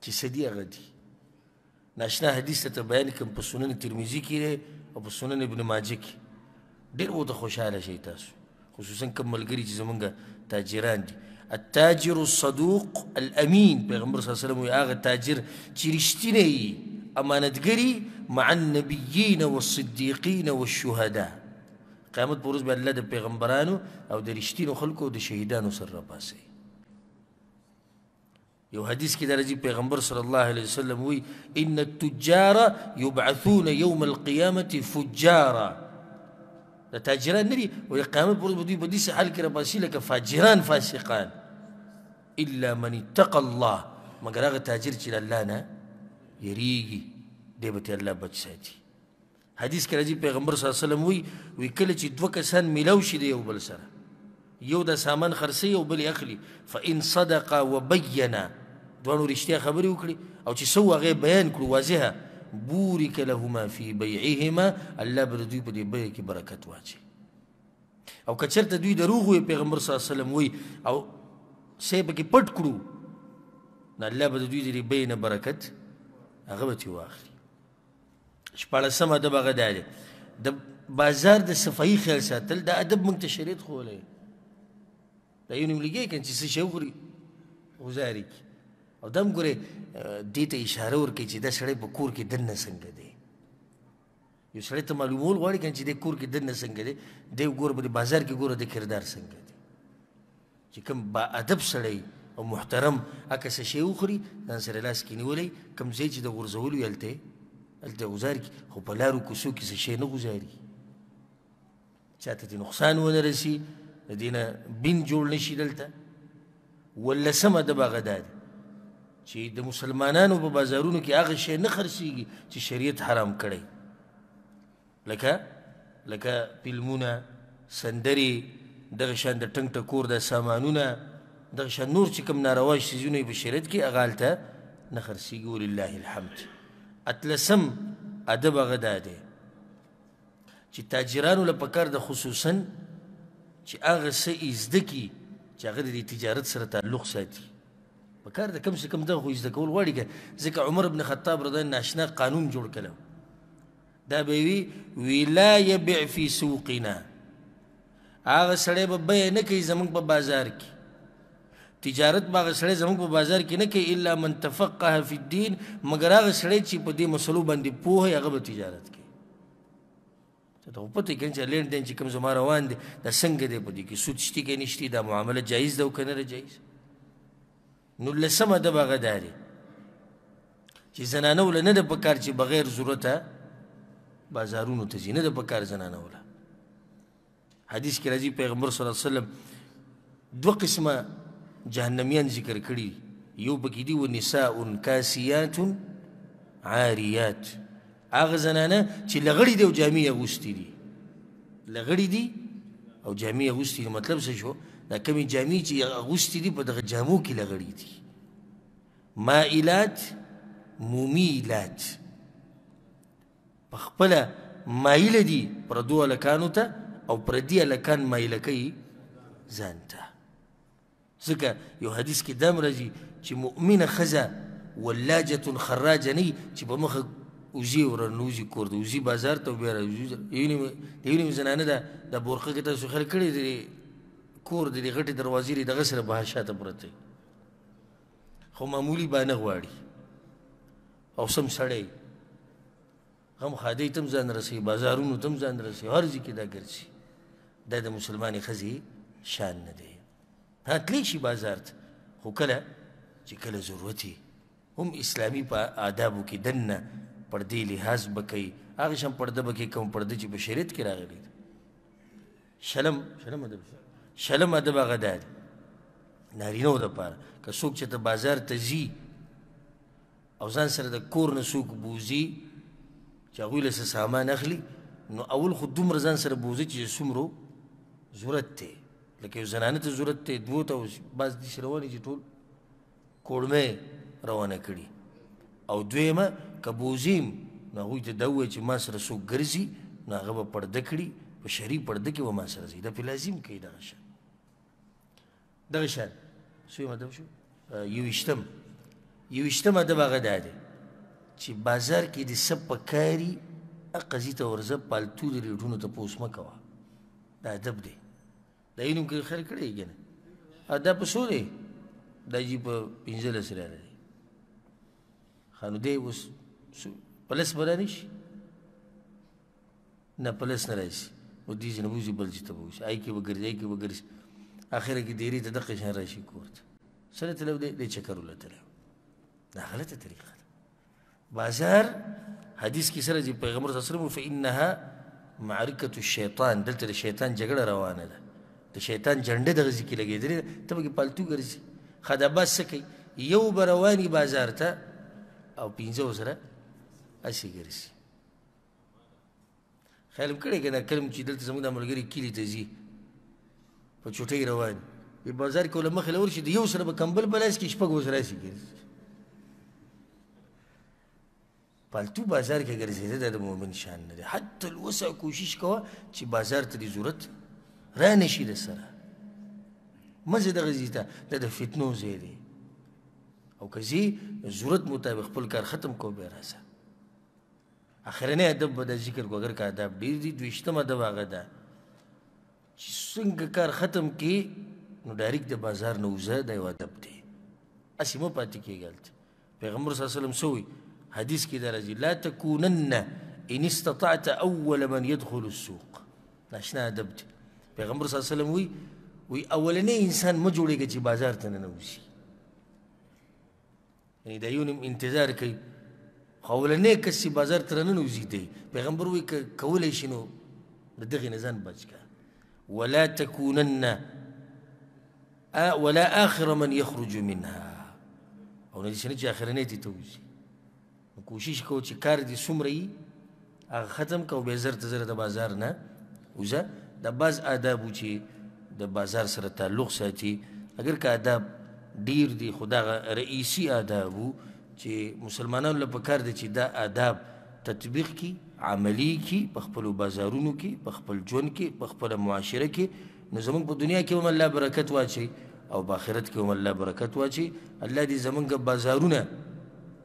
چې څه دي هغه دي ناشنا حدیث ته بیان کوم په سنن ترمذي کې دی او په سنن ابن ماجه کې ډېر به ورته خوشحاله شئ تاسو خصوصا کوم ملګري چې زمونږ تاجران دي التاجر الصدوق الامین پیغمبر صلی الله علیه وسلم وایي هغه تاجر چې رښتینی وي امانتګري مع النبیین والصدیقین والشهدا قیامت پر ورځ به الله د پیغمبرانو او د رښتینو خلکو او د شهیدانو سره راپاسي یو حدیث کې درځي پیغمبر صلی الله علیه وسلم وی ان التجار يبعثون يوم القيامه فجارا دا تاجران ندي او قیامت پر ورځ دوی په دې حال کې را پاسي لکه فاجران فاسقان الا من اتقى الله مګر هغه تاجر چې الله نه یریږي دی به الله بچ ساتي حدیث کې راځي پیغمبر صلی الله علیه وسلم وی وی کله چې دوه کسان ملاو شي دی یو بل سره یو د سامان خرڅي او بل اخلي فان صدق وبینا دوه رښتیا خبرې وکړي او چې سو هغه بیان کړو واضحه بورک لهما فی بیعهما الله بر دوی په دې بیع کې برکت واچي او کچرته دوی دروغ وي پیغمبر صلی الله علیه وسلم وي او سه به کې پټ کړو نه الله به دوی دې بیع نه برکت هغه به واخلي شپاړسم ادب هغه دا دی د بازار د صفایي خیال ساتل دا ادب موږ ته شریعت ښوولی دا یو نیم لګی که چې څه شی وخوري غزاري کړي او دا هم ګورې دې ته اشاره ورکړي چې دا سړی په کور کې دننه څنګه دی یو سړی ته معلومول غواړي که چې د کور کې دننه څنګه دی دی ګوره په بازار کې ګوره د کردار څنګه دی چې کوم با ادب سړی او محترم اکه څه شی وخوري ځان سره لاس کې نیولی کوم ځای چې د غورځولو یې هلته هلته غوزار کړي خو په لارو کوڅو کې څه شی نه غوزاري چا ته دې نقصان ونه رسي د دې نه بین جوړ نه شي دلته ولسمه د به هغه دا دی چې د مسلمانانو په بازارونو کې هغه شی نه خرڅېږي چې شریعت حرام کړی لکه لکه فلمونه سندرې دغه شان د ټنګ ټکور د سامانونه دغه شان نور چې کوم ناروا شیزونه په شریعت کې هغه هلته نه خرڅېږي ولله الحمد اتلسم ادب هغه دا دی چې تاجرانو له پکار د خصوصا چې هغه څه یې زده کړي چې هغه د تجارت سره تعلق ساتي په کار د کم څه کم دغه خو زده کول غواړي که ځکه عمر بن خطاب رضی الله ناشنا قانون جوړ کړو دا به وی ویلا یبع فی سوقنا هغه سړی به به نه کوي زمونږ په بازار کې تجارت به هغه سړی زمونږ په بازار کې نه کوي الا من تفقه فی الدین مګر هغه سړی چې په دې مسلو باندې پوه هغه به تجارت کوي ته ته پته کې چې لین دین چې کوم زما روان دي دا څنګه دی په دې کې سود شتي کې نشتي دا معامله جایز ده او کنه جایز نو لسمه د بغه داري چې زنانه ول نه د پکار چې بغیر ضرورت بازارونو ته ځي نه د پکار زنانه ول حدیث کې راځي پیغمبر صلی الله علیه وسلم دو قسمه جهنميان ذکر کړي یو پکې دی و نساء کاسیات عاریات هغه زنانه چې لغړی دی او جامې اغوستي دي لغړی دي او جامې اغوستي مطلب څه شو دا کمی جامې چې اغوستي دي په دغه جامو کې لغړی دي مائلات ممیلات په خپل مایل دي پردو الکانو ته او پردي الکان مایل کوي ځان ته ځکه یو حدیث کې دام راځي چې مؤمنه خزه ولاجه خراجه نه چې په مخه وزي ورنوزي کور ته وزي بازار ته بیا راځي یونی یونی زنانه ده د بورقه کې تاسو خیر کړی دی کور د غټي دروازې لري دغه سره به شاته پرته خو معمولی باندې غواړي او سم سړی غم خادی تم ځان رسي بازارونو تم ځان رسي هر ځای کې دا ګرځي دا د مسلمانې ښځې شان نه دی ها تلی شي بازار ته خو کله چې کله ضرورت هم اسلامي په آدابو کې دننه پردې لحاظ به کوي هغه شان پرده به کوي کوم پرده چې په شریعت کې راغلی دی شلم شلم ادب شلم ادب هغه دی نارینه و دپاره که څوک چې ته بازار ته ځي او ځان سره د کور نه څوک بوزي چې هغوی له څه سامان اخلي نو اول خو دومره ځان سره بوزي چې څومره ضرورت دی لکه یو زنانه ته ضرورت دی دوو ته اوس بعض داسې روانې چې ټول کوړمې روانه کړي او دویمه که بوزیم نو هغوی ته دا ووایي چې ما سره څوک ګرځي نو هغه به پرده کړي په شرعي پرده کې به ما سره ځي دا پې لازم کوي دغه شی دغه شان سوی مدب شو یوشتم یوشتم ادب هغه دا دی چې بازار کې د سب په کاري قضی ته ورځه پالتو د ریټونو ته پوس مه کوه دا ادب دی دا یې نوم کې خیر کړی که نه ادب څو دی دا جي په پنځلس راغلی دی ښه نو دی اوس په لس به رانشي نه پلس نه راشي او دې ځای نه به وځي بل ځای ته به وځي هغه کې به ګرځي هغه کې به ګرځي اخر کې دیرې ته دقه شان راشي کور ته سره تلو دی د چکر ولته دا غلطه طریقه ده بازار حدیث کې سره چې پیغمبر صلی الله علیه وسلم فإنها معرکه الشیطان دلته د شیطان جګړه روانه ده د شیطان جنډه د غزي کې لګېدلې ته به پالتو ګرځي خدا بس کوي یو برواني بازار ته او پینځه سره اسی ګرځي خیال هم کړی که دا کلم چې دلته زموږ د ملګري کلي ته ځي په چوټۍ روان وي بازار کې له مخې له ورشي د یو سره به کمبل په لاس کې شپږ اوس راشي که پالتو بازار کې ګرځېده دا د مؤمن شان نه دی حتی الوسع کوشش کوه چې بازار ته دې ضرورت را نه شي د سره مزه دغه ځي ته دا د فتنو ځای دی او که ځي ضرورت مطابق خپل کار ختم کوه بیا راځه اخرنی ادب به دا ذکر کو اگر که ادب ډیر دي دویشتم ادب هغه ده چې څنګه کار ختم کې نو ډایرک د بازار نه وځه دا یو ادب دی هسې مه پاتې کېږه هلته پیغمبر صلی الله علیه وسلم څه وایي حدیث کې دا راځي لا تکونن ان استطعت اول من يدخل السوق ناشنا ادب دی پیغمبر صلی الله علیه وسلم وایي وی اولنې انسان مه جوړېږه چې بازار ته ننوځي یعنی دا یو نیم انتظار کوي خو اولنې کس چې بازار ته راننوځي دی پیغمبر وایي که کولی شي نو د دغې نه ځان بچ کړه ولا تکونن ولا آخر من یخرج منها او نه دې شنه چې اخرنۍ دې ته وځي نو کوشش کوه چې کار دې څومره وي هغه ختم کړه او بیا زر ته زر د بازار نه وځه دا بعض آداب و چې د بازار سره تعلق ساتي اگر که آداب ډیر دي خو دغه رئیسي آداب و چې مسلمانانو له پکار دي چې دا آداب تطبیق کی عملی کی په خپل بازارونو کې په خپل ژوند کې په خپل معاشره کې نو زمونږ په دنیا کې هم الله برکت واچي او په آخرت کې هم الله برکت واچي الله دې زمونږ بازارونه